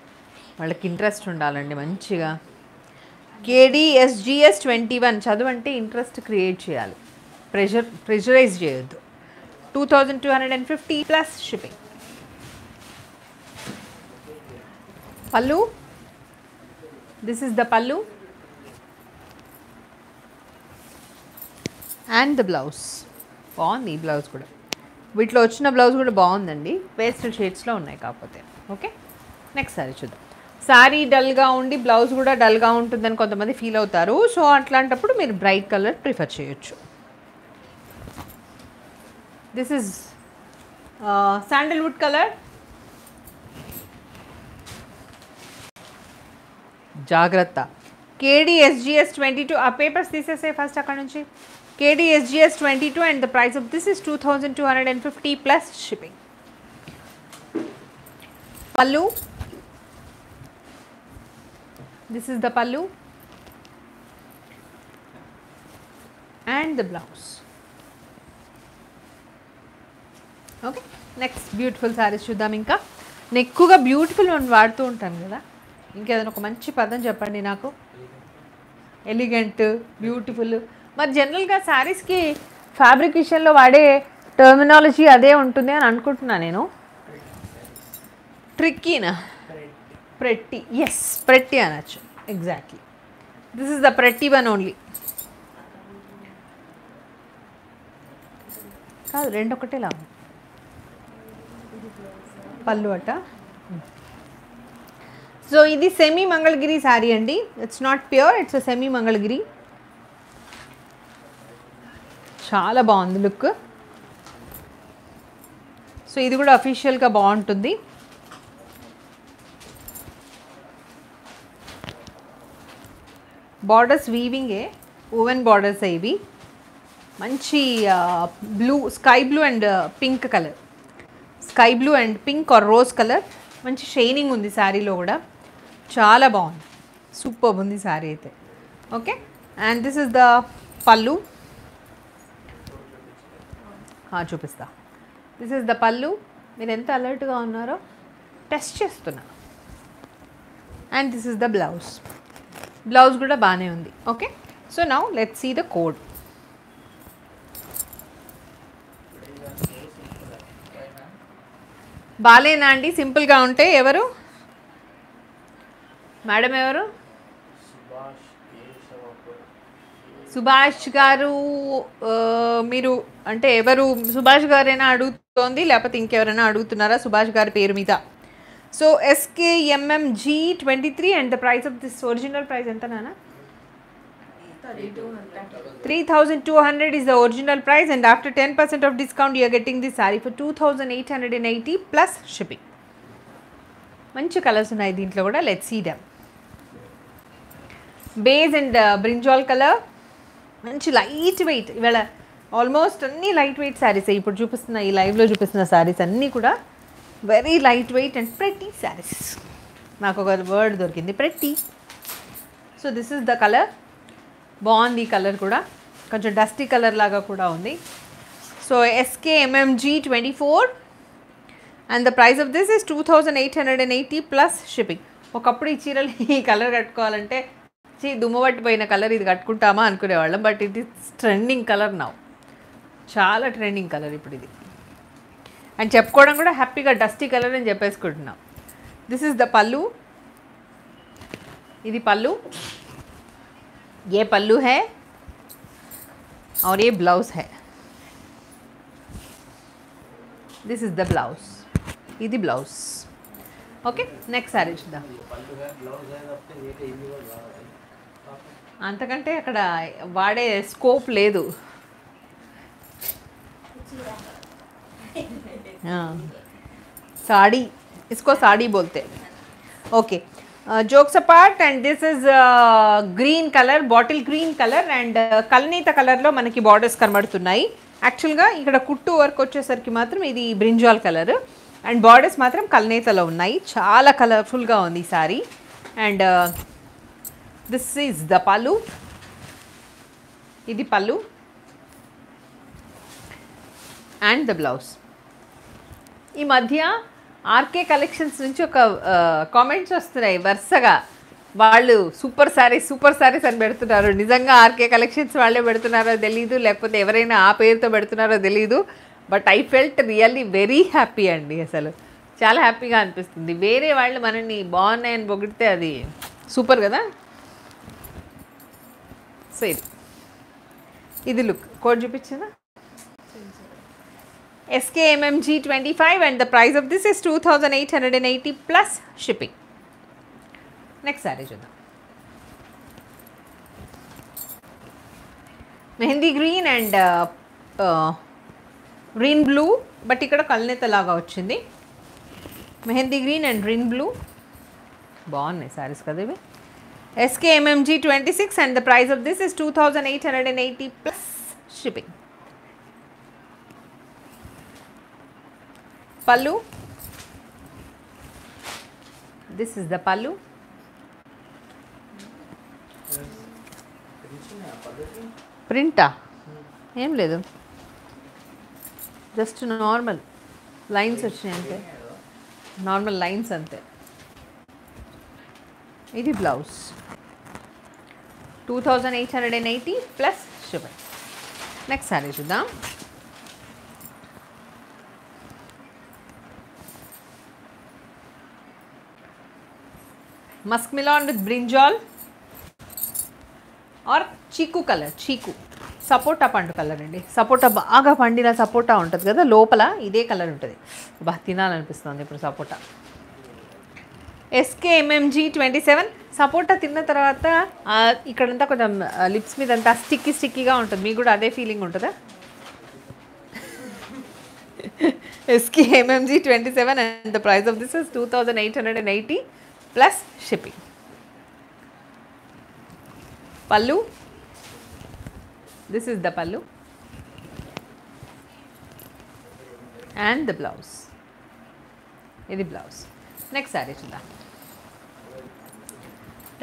వాళ్ళకి ఇంట్రెస్ట్ ఉండాలండి మంచిగా. కేడీఎస్జిఎస్ ట్వంటీ వన్ చదువంటే ఇంట్రెస్ట్ క్రియేట్ చేయాలి. ప్రెషర్ ప్రెషరైజ్ చేయొద్దు. Two thousand two hundred and fifty plus shipping పల్లు this is the pallu and the blouse బాగుంది ఈ బ్లౌజ్ కూడా. వీటిలో వచ్చిన బ్లౌజ్ కూడా బాగుందండి. పేస్టల్ షేడ్స్లో ఉన్నాయి కాకపోతే. ఓకే నెక్స్ట్ సారీ చూద్దాం. శారీ డల్గా ఉండి బ్లౌజ్ కూడా డల్గా ఉంటుందని కొంతమంది ఫీల్ అవుతారు. సో అట్లాంటప్పుడు మీరు బ్రైట్ కలర్ ప్రిఫర్ చేయొచ్చు. దిస్ ఇస్ శాండల్వుడ్ కలర్ జాగ్రత్త. కేడీ ఎస్జిఎస్ ట్వంటీ టూ ఆ పేపర్స్ తీసేసే ఫస్ట్ అక్కడ నుంచి. KD SGS twenty two and the price of this is two thousand two hundred and fifty plus shipping పల్లు this is the pallu and the blouse okay next beautiful saris చూద్దాం ఇంకా. నేను ఎక్కువగా beautiful one వాడుతూ ఉంటాను కదా. ఇంకేదైనా ఒక మంచి పదం చెప్పండి నాకు. ఎలిగెంట్ బ్యూటిఫుల్ మరి జనరల్గా శారీస్కి ఫ్యాబ్రిక్ విషయంలో వాడే టర్మినాలజీ అదే ఉంటుంది అని అనుకుంటున్నా నేను. ట్రిక్కీనా ప్రెట్టి ఎస్ ప్రెట్టి అనొచ్చు. Exactly this is the pretty one only కాదు రెండు ఒకటే లాభం పళ్ళు అట? సో ఇది సెమీ మంగళగిరి శారీ అండి. It's not pure it's semi Mangalagiri. చాలా బాగుంది లుక్. సో ఇది కూడా అఫీషియల్గా బాగుంటుంది. బార్డర్స్ వీవింగే ఓవెన్ బార్డర్స్ ఇవి. మంచి blue sky blue and pink colour sky blue and pink or rose colour మంచి షైనింగ్ ఉంది శారీలో కూడా. చాలా బాగుంది. సూపర్ ఉంది శారీ అయితే. Okay and this is the pallu చూపిస్తా. దిస్ ఇస్ ద పళ్ళు మీరు ఎంత అలర్ట్గా ఉన్నారో టెస్ట్ చేస్తున్నా. And this is the blouse blouse కూడా బాగానే ఉంది. Okay? So now let see the code. బాలేనా అండి? సింపుల్గా ఉంటే ఎవరు? మేడం ఎవరు? సుభాష్ గారు మీరు అంటే ఎవరు? సుభాష్ గారైనా అడుగుతోంది? లేకపోతే ఇంకెవరైనా అడుగుతున్నారా? సుభాష్ గారి పేరు మీద. So SKMMG twenty three and the price of this original price ఎంత నానా three thousand two hundred is the original price and after ten percent of discount you're getting this sari for two thousand eight hundred and eighty plus shipping మంచి colours ఉన్నాయి దీంట్లో కూడా. Let see dumb beige and brinjal colour మంచి light weight ఇవాళ almost అన్ని light weight saris ఇప్పుడు చూపిస్తున్న ఈ లైవ్లో చూపిస్తున్న శారీస్ అన్నీ కూడా very light weight and pretty saris నాకు ఒక వర్డ్ దొరికింది pretty so this is the colour బాగుంది ఈ కలర్ కూడా. కొంచెం డస్టీ కలర్ లాగా కూడా ఉంది. So SK MMG twenty four and the price of this is two thousand eight hundred and eighty plus shipping ఒకప్పుడు ఈ చీరలు ఈ కలర్ కట్టుకోవాలంటే చీ దుమ్ము పట్టిపోయిన కలర్ ఇది కట్టుకుంటామా అనుకునేవాళ్ళం. But it is trending colour now చాలా ట్రెండింగ్ కలర్ ఇప్పుడు ఇది. అండ్ చెప్పుకోవడం కూడా హ్యాపీగా డస్టీ కలర్ అని చెప్పేసుకుంటున్నాం దిస్ ఇస్ ద పల్లు ఇది పల్లు ये पल्लू है और ये ब्लाउज है దిస్ ఇస్ ద బ్లౌజ్ ఇది బ్లౌజ్ ఓకే నెక్స్ట్ సారీ చూద్దాం అంతకంటే అక్కడ వాడే స్కోప్ లేదు साड़ी इसको साड़ी बोलते हैं okay jokes apart and this is green colour bottle green colour and కల్నీత కలర్లో మనకి బార్డర్స్ కనబడుతున్నాయి యాక్చువల్గా ఇక్కడ కుట్టు వర్క్ వచ్చేసరికి మాత్రం ఇది బ్రింజాల్ కలర్ అండ్ బార్డర్స్ మాత్రం కల్నేతలో ఉన్నాయి చాలా కలర్ఫుల్గా ఉంది ఈ sari and this is the pallu ఇది పళ్ళు అండ్ ద బ్లౌజ్ ఈ మధ్య ఆర్కే కలెక్షన్స్ నుంచి ఒక కామెంట్స్ వస్తున్నాయి వరుసగా. వాళ్ళు సూపర్ శారీస్ సూపర్ శారీస్ అని పెడుతున్నారు. నిజంగా ఆర్కే కలెక్షన్స్ వాళ్ళే పెడుతున్నారో తెలియదు లేకపోతే ఎవరైనా ఆ పేరుతో పెడుతున్నారో తెలియదు but I felt really very happy అండి అసలు. చాలా హ్యాపీగా అనిపిస్తుంది. వేరే వాళ్ళు మనల్ని బాగున్నాయని పొగిడితే అది సూపర్ కదా? సో ఇది ఇది లుక్ కోడ్ చూపించిందా SKMMG 25 and the price of this is 2880 plus shipping. Next sari చూద్దాం mehndi green and green blue but ఇక్కడ కల్నేత లాగా వచ్చింది mehndi green and green blue బాగున్నాయి సారీస్ కదా ఇవి SKMMG twenty six and the price of this is two thousand eight hundred and eighty plus shipping పల్లు this is the pallu ప్రింటా ఏం లేదు. జస్ట్ నార్మల్ లైన్స్ వచ్చినాయి అంతే. నార్మల్ లైన్స్ అంతే. ఇది blouse. Two thousand eight hundred and eighty plus sugar next sari చూద్దాం. Musk melon with brinjal or chikoo colour చీకు సపోటా పండు కలర్ అండి సపోటా బాగా పండిన సపోటా ఉంటుంది కదా లోపల ఇదే కలర్ ఉంటుంది బాగా తినాలనిపిస్తుంది ఇప్పుడు సపోటా ఎస్కే ఎంఎంజీ ట్వంటీ సెవెన్ సపోటా తిన్న తర్వాత ఇక్కడంతా కొంచెం లిప్స్ మీద అంతా స్టిక్కీ స్టిక్కీగా ఉంటుంది. మీకు కూడా అదే ఫీలింగ్ ఉంటుందా? SK MMG twenty seven and the price of this is two thousand eight hundred and eighty plus shipping. పల్లు this is the pallu and the blouse ఇది బ్లౌజ్ నెక్స్ట్ సారీ చూద్దాం.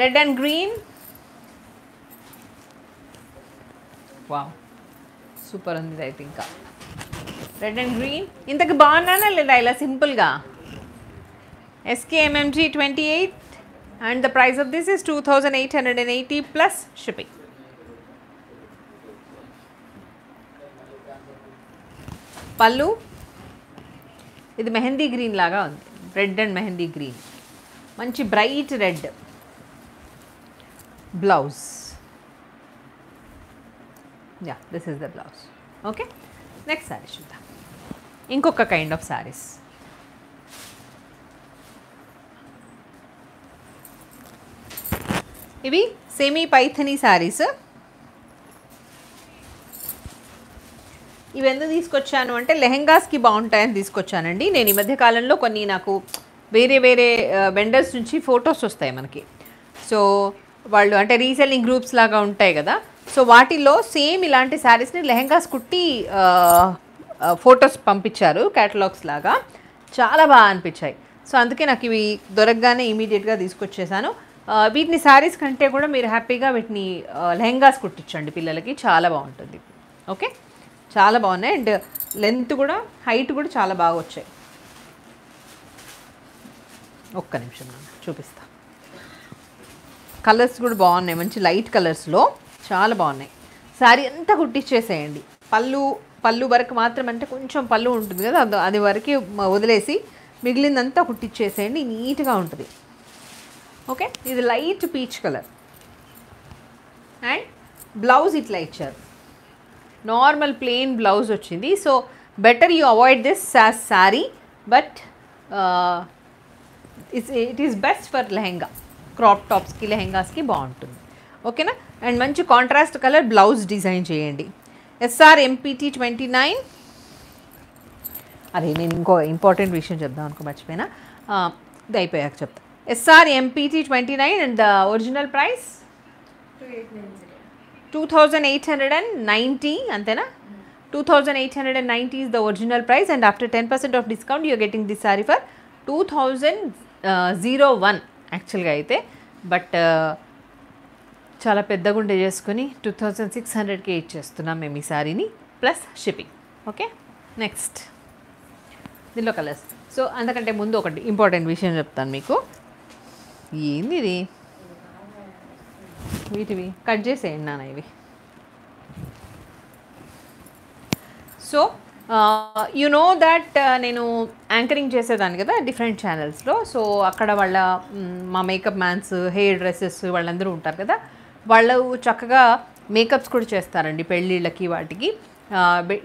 Red and green wow super ఉంది అయితే ఇంకా. Red and green ఇంతకు బాగున్నానా లేదా ఇలా సింపుల్గా? SKMMG twenty eight and the price of this is two thousand eight hundred and eighty plus shipping పళ్ళు ఇది మెహందీ గ్రీన్ లాగా ఉంది రెడ్ అండ్ మెహందీ గ్రీన్ మంచి bright red blouse yeah this is the blouse okay next sari చూద్దాం ఇంకొక kind of saris ఇవి semi Paithani saris ఇవి ఎందుకు తీసుకొచ్చాను అంటే లెహెంగాస్కి బాగుంటాయని తీసుకొచ్చానండి. నేను ఈ మధ్య కాలంలో కొన్ని నాకు వేరే వేరే వెండర్స్ నుంచి ఫొటోస్ వస్తాయి మనకి. సో వాళ్ళు అంటే రీసెల్లింగ్ గ్రూప్స్ లాగా ఉంటాయి కదా. సో వాటిల్లో సేమ్ ఇలాంటి శారీస్ని లెహెంగాస్ కుట్టి ఫొటోస్ పంపించారు క్యాటలాగ్స్ లాగా. చాలా బాగా అనిపించాయి. సో అందుకే నాకు ఇవి దొరకగానే ఇమీడియట్గా తీసుకొచ్చేసాను. వీటిని శారీస్ కంటే కూడా మీరు హ్యాపీగా వీటిని లెహంగాస్ లెహెంగాస్ కుట్టించండి పిల్లలకి. చాలా బాగుంటుంది. ఓకే? చాలా బాగున్నాయి. అండ్ లెంత్ కూడా హైట్ కూడా చాలా బాగా వచ్చాయి. ఒక్క నిమిషం చూపిస్తా. కలర్స్ కూడా బాగున్నాయి. మంచి లైట్ కలర్స్లో చాలా బాగున్నాయి. శారీ అంతా కుట్టించేసేయండి పళ్ళు పళ్ళు వరకు మాత్రం అంటే కొంచెం పళ్ళు ఉంటుంది కదా అది అది వరకు వదిలేసి మిగిలిందంతా కుట్టించేసేయండి నీట్గా ఉంటుంది. ఓకే ఇది light peach colour and blouse ఇట్లా ఇచ్చారు. నార్మల్ ప్లెయిన్ బ్లౌజ్ వచ్చింది. So better you avoid this as sari but it's it is best for lehenga crop టాప్స్కి లెహెంగాస్కి బాగుంటుంది. ఓకేనా అండ్ మంచి కాంట్రాస్ట్ కలర్ బ్లౌజ్ డిజైన్ చేయండి. ఎస్ఆర్ ఎంపీటీ ట్వంటీ నైన్ అరే నేను ఇంకో ఇంపార్టెంట్ విషయం చెప్దాం అనుకో మర్చిపోయినా. Uh, ఇది అయిపోయాక చెప్తాను SR MPT twenty nine and the original price two thousand eight hundred and ninety అంతేనా two thousand eight hundred and ninety is the original price and after ten percent of discount you're getting this sari for two thousand zero one యాక్చువల్గా అయితే. But చాలా పెద్దగా ఉండే చేసుకుని two thousand six హండ్రెడ్కి ఇచ్చేస్తున్నాం మేము ఈ సారీని ప్లస్ షిప్పింగ్ ఓకే నెక్స్ట్ దీనిలో కలర్స్ సో అంతకంటే ముందు ఒకటి ఇంపార్టెంట్ విషయం చెప్తాను మీకు. ఏంది ఇది వీటివి కట్ చేసేయండి నాన్న ఇవి. సో యు నో దట్ నేను యాంకరింగ్ చేసేదాన్ని కదా డిఫరెంట్ ఛానల్స్లో సో అక్కడ వాళ్ళ మా మేకప్ మ్యాన్స్ హెయిర్ డ్రెస్సెస్ వాళ్ళందరూ ఉంటారు కదా. వాళ్ళు చక్కగా మేకప్స్ కూడా చేస్తారండి పెళ్ళిళ్ళకి వాటికి.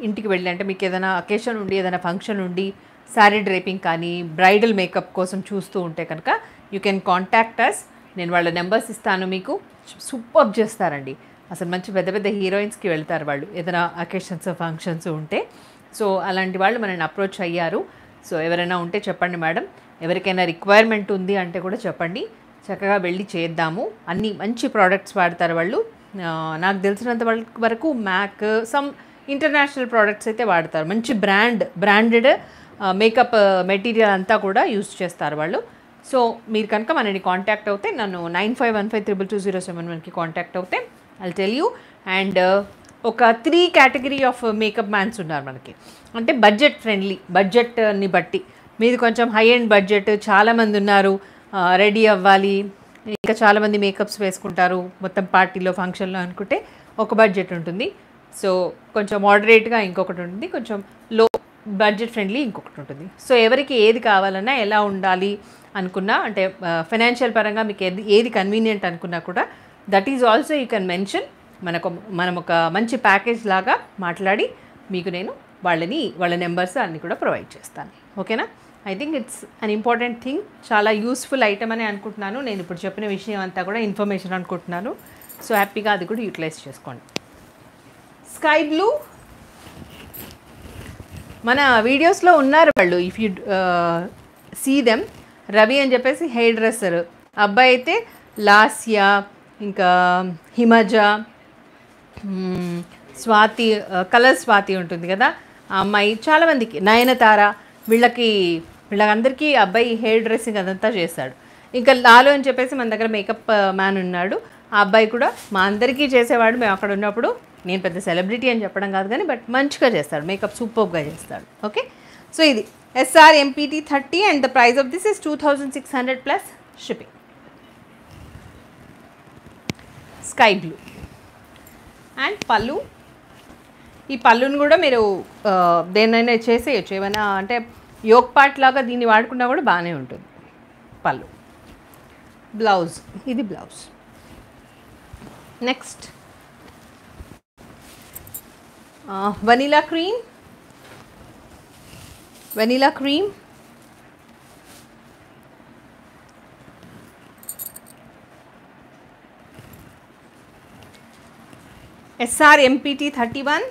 ఇంటికి వెళ్ళి అంటే మీకు ఏదైనా అకేషన్ ఉండి ఏదైనా ఫంక్షన్ ఉండి శారీ డ్రేపింగ్ కానీ బ్రైడల్ మేకప్ కోసం చూస్తూ ఉంటే కనుక యూ కెన్ కాంటాక్ట్ అస్ నేను వాళ్ళ నెంబర్స్ ఇస్తాను మీకు. సూపర్ చేస్తారండి. అసలు మంచి పెద్ద పెద్ద హీరోయిన్స్కి వెళ్తారు వాళ్ళు. ఏదైనా అకేషన్స్ ఫంక్షన్స్ ఉంటే. సో అలాంటి వాళ్ళు మనల్ని అప్రోచ్ అయ్యారు. సో ఎవరైనా ఉంటే చెప్పండి మేడం. ఎవరికైనా రిక్వైర్మెంట్ ఉంది అంటే కూడా చెప్పండి. చక్కగా వెళ్ళి చేద్దాము. అన్ని మంచి ప్రోడక్ట్స్ వాడతారు వాళ్ళు. నాకు తెలిసినంత వరకు- వరకు మ్యాక్ సమ్ ఇంటర్నేషనల్ ప్రోడక్ట్స్ అయితే వాడతారు. మంచి బ్రాండ్ బ్రాండెడ్ మేకప్ మెటీరియల్ అంతా కూడా యూస్ చేస్తారు వాళ్ళు. సో మీరు కనుక మనని కాంటాక్ట్ అవుతే నన్ను nine five one five triple two zero seven వన్కి కాంటాక్ట్ అవుతే ఐ టెల్ యూ అండ్ ఒక three category of makeup mans ఉన్నారు మనకి. అంటే బడ్జెట్ ఫ్రెండ్లీ బడ్జెట్ని బట్టి. మీది కొంచెం హై అండ్ బడ్జెట్ చాలామంది ఉన్నారు. Uh, రెడీ అవ్వాలి. ఇంకా చాలామంది మేకప్స్ వేసుకుంటారు. మొత్తం పార్టీలో ఫంక్షన్లో అనుకుంటే ఒక బడ్జెట్ ఉంటుంది. సో కొంచెం మోడరేట్గా ఇంకొకటి ఉంటుంది. కొంచెం లో బడ్జెట్ ఫ్రెండ్లీ ఇంకొకటి ఉంటుంది. సో ఎవరికి ఏది కావాలన్నా ఎలా ఉండాలి? అనుకున్నా అంటే ఫైనాన్షియల్ పరంగా మీకు ఏది ఏది కన్వీనియంట్ అనుకున్నా కూడా that is also you can mention మనకు మనం ఒక మంచి ప్యాకేజ్ లాగా మాట్లాడి మీకు నేను వాళ్ళని వాళ్ళ నెంబర్స్ అన్ని కూడా ప్రొవైడ్ చేస్తాను. ఓకేనా? I think it's an important thing చాలా యూస్ఫుల్ ఐటమ్ అని అనుకుంటున్నాను. నేను ఇప్పుడు చెప్పిన విషయం అంతా కూడా ఇన్ఫర్మేషన్ అనుకుంటున్నాను. సో హ్యాపీగా అది కూడా యూటిలైజ్ చేసుకోండి. స్కై బ్లూ మన వీడియోస్లో ఉన్నారు వాళ్ళు. If you see them Ravi అని చెప్పేసి హెయిర్ డ్రెస్సర్ అబ్బాయి అయితే లాస్యా ఇంకా హిమజ స్వాతి కలర్ స్వాతి ఉంటుంది కదా ఆ అమ్మాయి చాలామందికి నయనతార వీళ్ళకి వీళ్ళందరికీ అబ్బాయి హెయిర్ డ్రెస్సింగ్ అదంతా చేస్తాడు. ఇంకా లాలు అని చెప్పేసి మన దగ్గర మేకప్ మ్యాన్ ఉన్నాడు. ఆ అబ్బాయి కూడా మా అందరికీ చేసేవాడు మేము అక్కడ ఉన్నప్పుడు నేను పెద్ద సెలబ్రిటీ అని చెప్పడం కాదు కానీ బట్ మంచిగా చేస్తాడు. మేకప్ సూపర్గా చేస్తాడు. ఓకే? సో ఇది. SR MPT 30 and the price of this is 2600 plus shipping. Sky blue and పళ్ళు ఈ పళ్ళును కూడా మీరు ఆ, దేన్నైనా చేసేయచ్చు. ఏమైనా అంటే యోగ్ పార్ట్ లాగా దీన్ని వాడుకున్నా కూడా బాగానే ఉంటుంది. పళ్ళు బ్లౌజ్ ఇది blouse next vanilla cream vanilla cream. SR MPT 31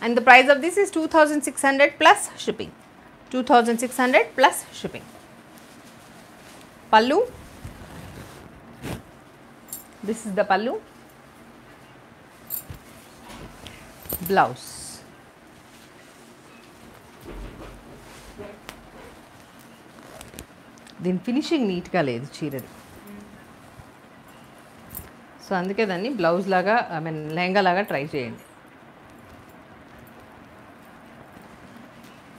and the price of this is 2600 plus shipping. 2600 plus shipping. Pallu. This is the pallu. Blouse దీని ఫినిషింగ్ నీట్గా లేదు చీరది. సో అందుకే దాన్ని బ్లౌజ్ లాగా ఐ మీన్ లెహంగా లాగా ట్రై చేయండి.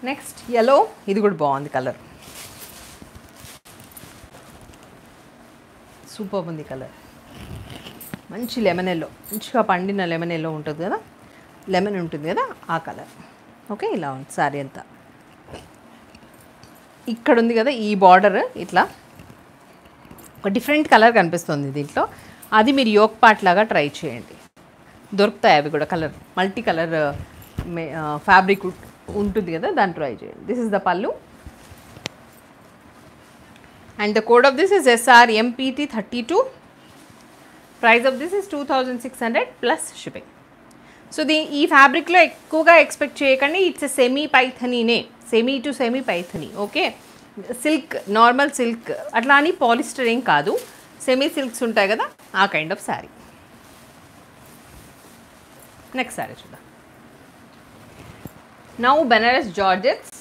Next yellow ఇది కూడా బాగుంది కలర్. సూపర్ ఉంది కలర్. మంచి లెమన్ ఎల్లో మంచిగా పండిన లెమన్ ఎల్లో ఉంటుంది కదా? లెమన్ ఉంటుంది కదా ఆ కలర్. ఓకే ఇలా ఉంది సారీ అంతా. ఇక్కడ ఉంది కదా ఈ బార్డర్ ఇట్లా. ఒక డిఫరెంట్ కలర్ కనిపిస్తుంది దీంట్లో. అది మీరు యోక్ పార్ట్ లాగా ట్రై చేయండి. దొరుకుతాయి అవి కూడా కలర్ మల్టీ కలర్ ఫ్యాబ్రిక్ ఉంటుంది కదా దాన్ని ట్రై చేయండి. This is the pallu and the code of this is SR MPT thirty two price of this is two thousand six hundred plus shipping so దీ ఈ ఫ్యాబ్రిక్లో ఎక్కువగా ఎక్స్పెక్ట్ చేయకండి. It's semi పైథనీనే semi to semi Paithani okay silk normal silk అట్లా అని polyester ఏం కాదు. Semi silks ఉంటాయి కదా ఆ kind of sari next sari చూద్దాం. నౌ బెనారస్ జార్జెట్స్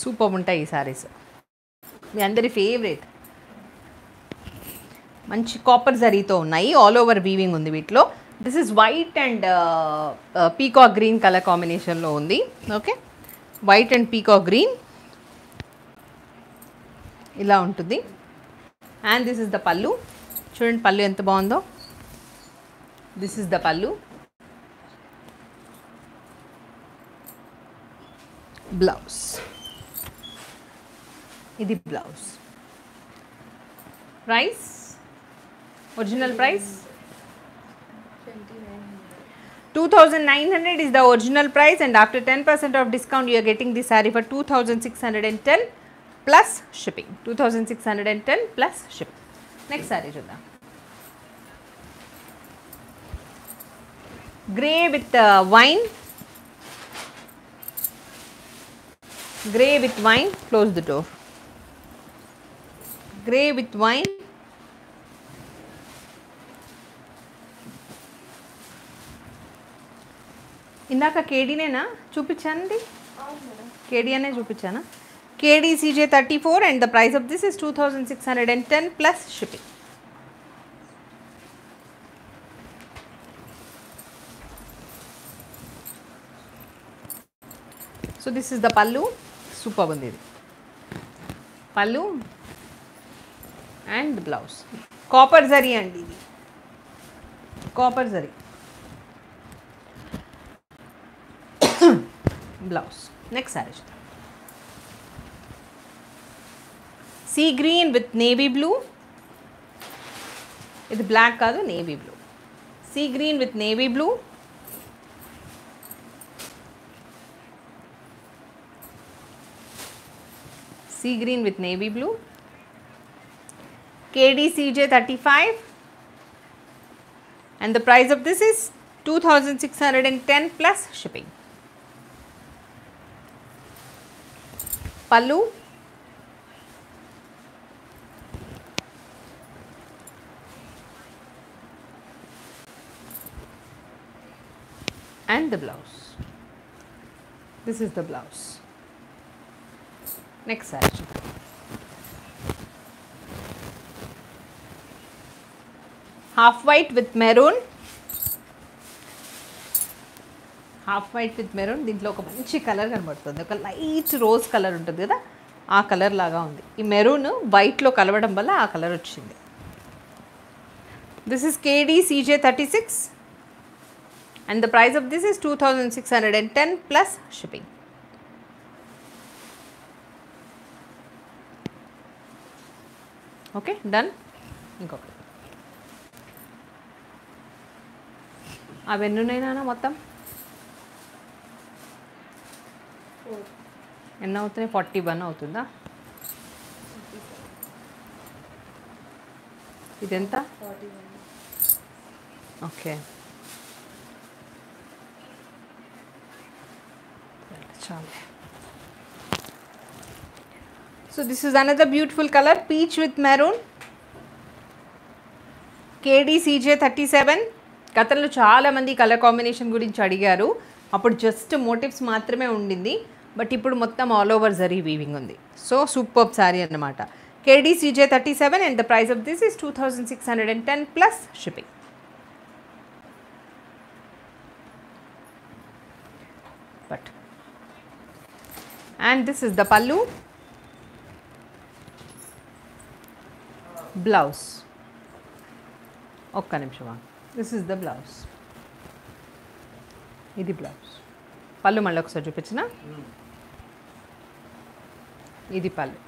సూపర్ ఉంటాయి ఈ శారీస్ మీ అందరి ఫేవరెట్ మంచి కాపర్ జరీతో ఉన్నాయి. ఆల్ ఓవర్ వీవింగ్ ఉంది వీటిలో. This is white and peacock green colour కాంబినేషన్లో ఉంది. Okay white and peacock green ఇలా ఉంటుంది. అండ్ దిస్ ఇస్ ద పళ్ళు చూడండి పళ్ళు ఎంత బాగుందో. This is the pallu blouse ఇది blouse price Original price? 2900 is the original price and after 10% of discount you are getting this saree for 2610 plus shipping. 2610 plus shipping. Next saree Judha. Grey with uh, wine. Grey with wine. Close the door. Grey with wine. ఇందాక కేడీనేనా? చూపించానండి? కేడీ అనే చూపించానా? KD CJ thirty four and the price of this is two thousand six hundred and ten plus shipping. So this is the pallu super ఉంది ఇది. Pallu and blouse copper zari అండి ఇది. Copper zari blouse. Next saree. Sea green with navy blue. It's black color, navy blue. Sea green with navy blue. Sea green with navy blue. KDCJ 35 and the price of this is 2610 plus shipping. Pallu and the blouse. This is the blouse. Next saree. half white with maroon half white with maroon దీంట్లో ఒక మంచి colour కనబడుతుంది. ఒక light rose colour ఉంటుంది కదా ఆ colour లాగా ఉంది. ఈ మెరూన్ వైట్లో కలవడం వల్ల ఆ కలర్ వచ్చింది. This is KD CJ thirty six and the price of this is two thousand six hundred and ten plus shipping okay done ఇంకొకటి. అవి ఎన్ని మొత్తం? ఎన్ని అవుతున్నాయి? ఫార్టీ వన్ అవుతుందా? ఇదెంత? ఓకే. చాలు. So this is another beautiful colour peach with maroon KD CJ thirty seven గతంలో చాలామంది కలర్ కాంబినేషన్ గురించి అడిగారు. అప్పుడు జస్ట్ మోటివ్స్ మాత్రమే ఉండింది. బట్ ఇప్పుడు మొత్తం ఆల్ ఓవర్ జరీ వీవింగ్ ఉంది. సో సూపర్ శారీ అన్నమాట. KD CJ thirty seven and the price of this is two thousand six hundred and ten plus shipping. But and this is the pallu blouse. ఒక్క నిమిషం this is the blouse. ఇది blouse. పళ్ళు మళ్ళీ ఒకసారి చూపించిన? ఇది పళ్ళు.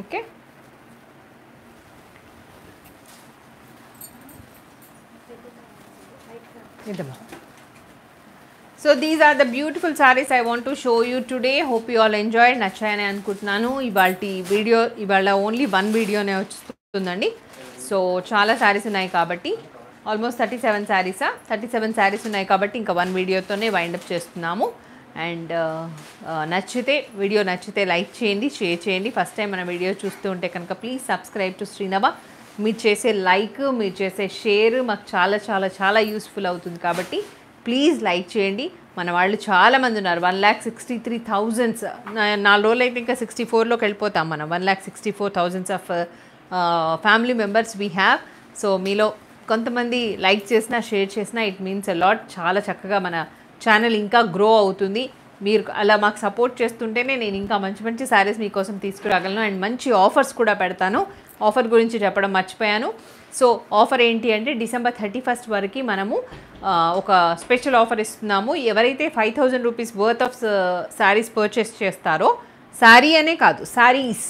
ఓకే. ఇదమ్మా so these are the beautiful saris I want to show you today hope you all enjoy నచ్చాయని అనుకుంటున్నాను. ఇవాళ వీడియో ఇవాళ ఓన్లీ వన్ వీడియోనే వస్తుందండి. సో చాలా శారీస్ ఉన్నాయి కాబట్టి ఆల్మోస్ట్ థర్టీ సెవెన్ శారీసా థర్టీ సెవెన్ శారీస్ ఉన్నాయి కాబట్టి ఇంకా వన్ వీడియోతోనే వైండప్ చేస్తున్నాము. అండ్ uh, uh, నచ్చితే వీడియో నచ్చితే లైక్ చేయండి షేర్ చేయండి. ఫస్ట్ టైం మన వీడియో చూస్తూ ఉంటే కనుక ప్లీజ్ సబ్స్క్రైబ్ టు శ్రీనవ మీరు చేసే లైక్ మీరు చేసే షేర్ మాకు చాలా చాలా చాలా యూస్ఫుల్ అవుతుంది కాబట్టి ప్లీజ్ లైక్ చేయండి. మన వాళ్ళు చాలామంది ఉన్నారు. One lakh sixty three thousands నాలుగు రోజులు అయితే ఇంకా సిక్స్టీ ఫోర్లోకి వెళ్ళిపోతాం మనం. One lakh sixty four thousands of family members we have so మీలో కొంతమంది లైక్ చేసినా షేర్ చేసినా ఇట్ మీన్స్ అలాట్ చాలా చక్కగా మన ఛానల్ ఇంకా గ్రో అవుతుంది. మీరు అలా మాకు సపోర్ట్ చేస్తుంటేనే నేను ఇంకా మంచి మంచి శారీస్ మీకోసం తీసుకురాగలను. అండ్ మంచి ఆఫర్స్ కూడా పెడతాను. ఆఫర్ గురించి చెప్పడం మర్చిపోయాను. సో ఆఫర్ ఏంటి అంటే డిసెంబర్ థర్టీ ఫస్ట్ వరకు మనము ఒక స్పెషల్ ఆఫర్ ఇస్తున్నాము. ఎవరైతే five thousand rupees worth of saris purchase చేస్తారో శారీ అనే కాదు శారీస్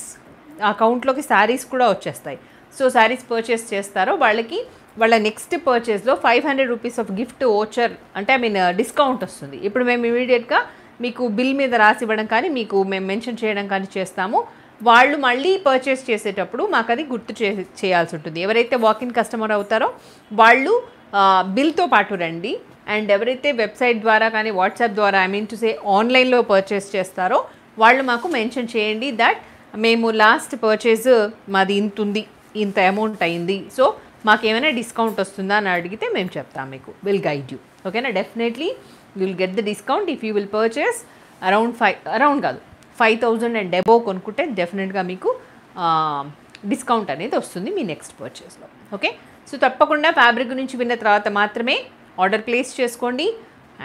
అకౌంట్లోకి శారీస్ కూడా వచ్చేస్తాయి. సో శారీస్ పర్చేస్ చేస్తారో వాళ్ళకి వాళ్ళ next పర్చేస్లో five hundred rupees of gift voucher అంటే ఐ మీన్ డిస్కౌంట్ వస్తుంది. ఇప్పుడు మేము ఇమీడియట్గా మీకు బిల్ మీద రాసి ఇవ్వడం కానీ మీకు మేము మెన్షన్ చేయడం కానీ చేస్తాము. వాళ్ళు మళ్ళీ పర్చేస్ చేసేటప్పుడు మాకు అది గుర్తు చే చేయాల్సి ఉంటుంది. ఎవరైతే వాకిన్ కస్టమర్ అవుతారో వాళ్ళు బిల్తో పాటు రండి. అండ్ ఎవరైతే వెబ్సైట్ ద్వారా కానీ వాట్సాప్ ద్వారా ఐ మీన్ టు సే ఆన్లైన్లో పర్చేస్ చేస్తారో వాళ్ళు మాకు మెన్షన్ చేయండి దట్ మేము లాస్ట్ పర్చేస్ మాది ఇంత ఉంది ఇంత అమౌంట్ అయింది. సో మాకేమైనా డిస్కౌంట్ వస్తుందా అని అడిగితే మేము చెప్తాం మీకు. విల్ గైడ్ యూ ఓకేనా definitely will get the discount if you will purchase around five around కాదు ఫైవ్ థౌజండ్ అండ్ డెబో కొనుక్కుంటే డెఫినెట్గా మీకు డిస్కౌంట్ అనేది వస్తుంది మీ నెక్స్ట్ పర్చేస్లో ఓకే సో తప్పకుండా ఫ్యాబ్రిక్ గురించి విన్న తర్వాత మాత్రమే ఆర్డర్ ప్లేస్ చేసుకోండి.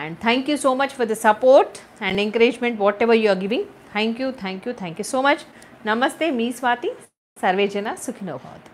And thank you so much for the support and encouragement whatever you are giving thank you thank you thank you so much నమస్తే మీ స్వాతి సర్వేజన సుఖినోభవతు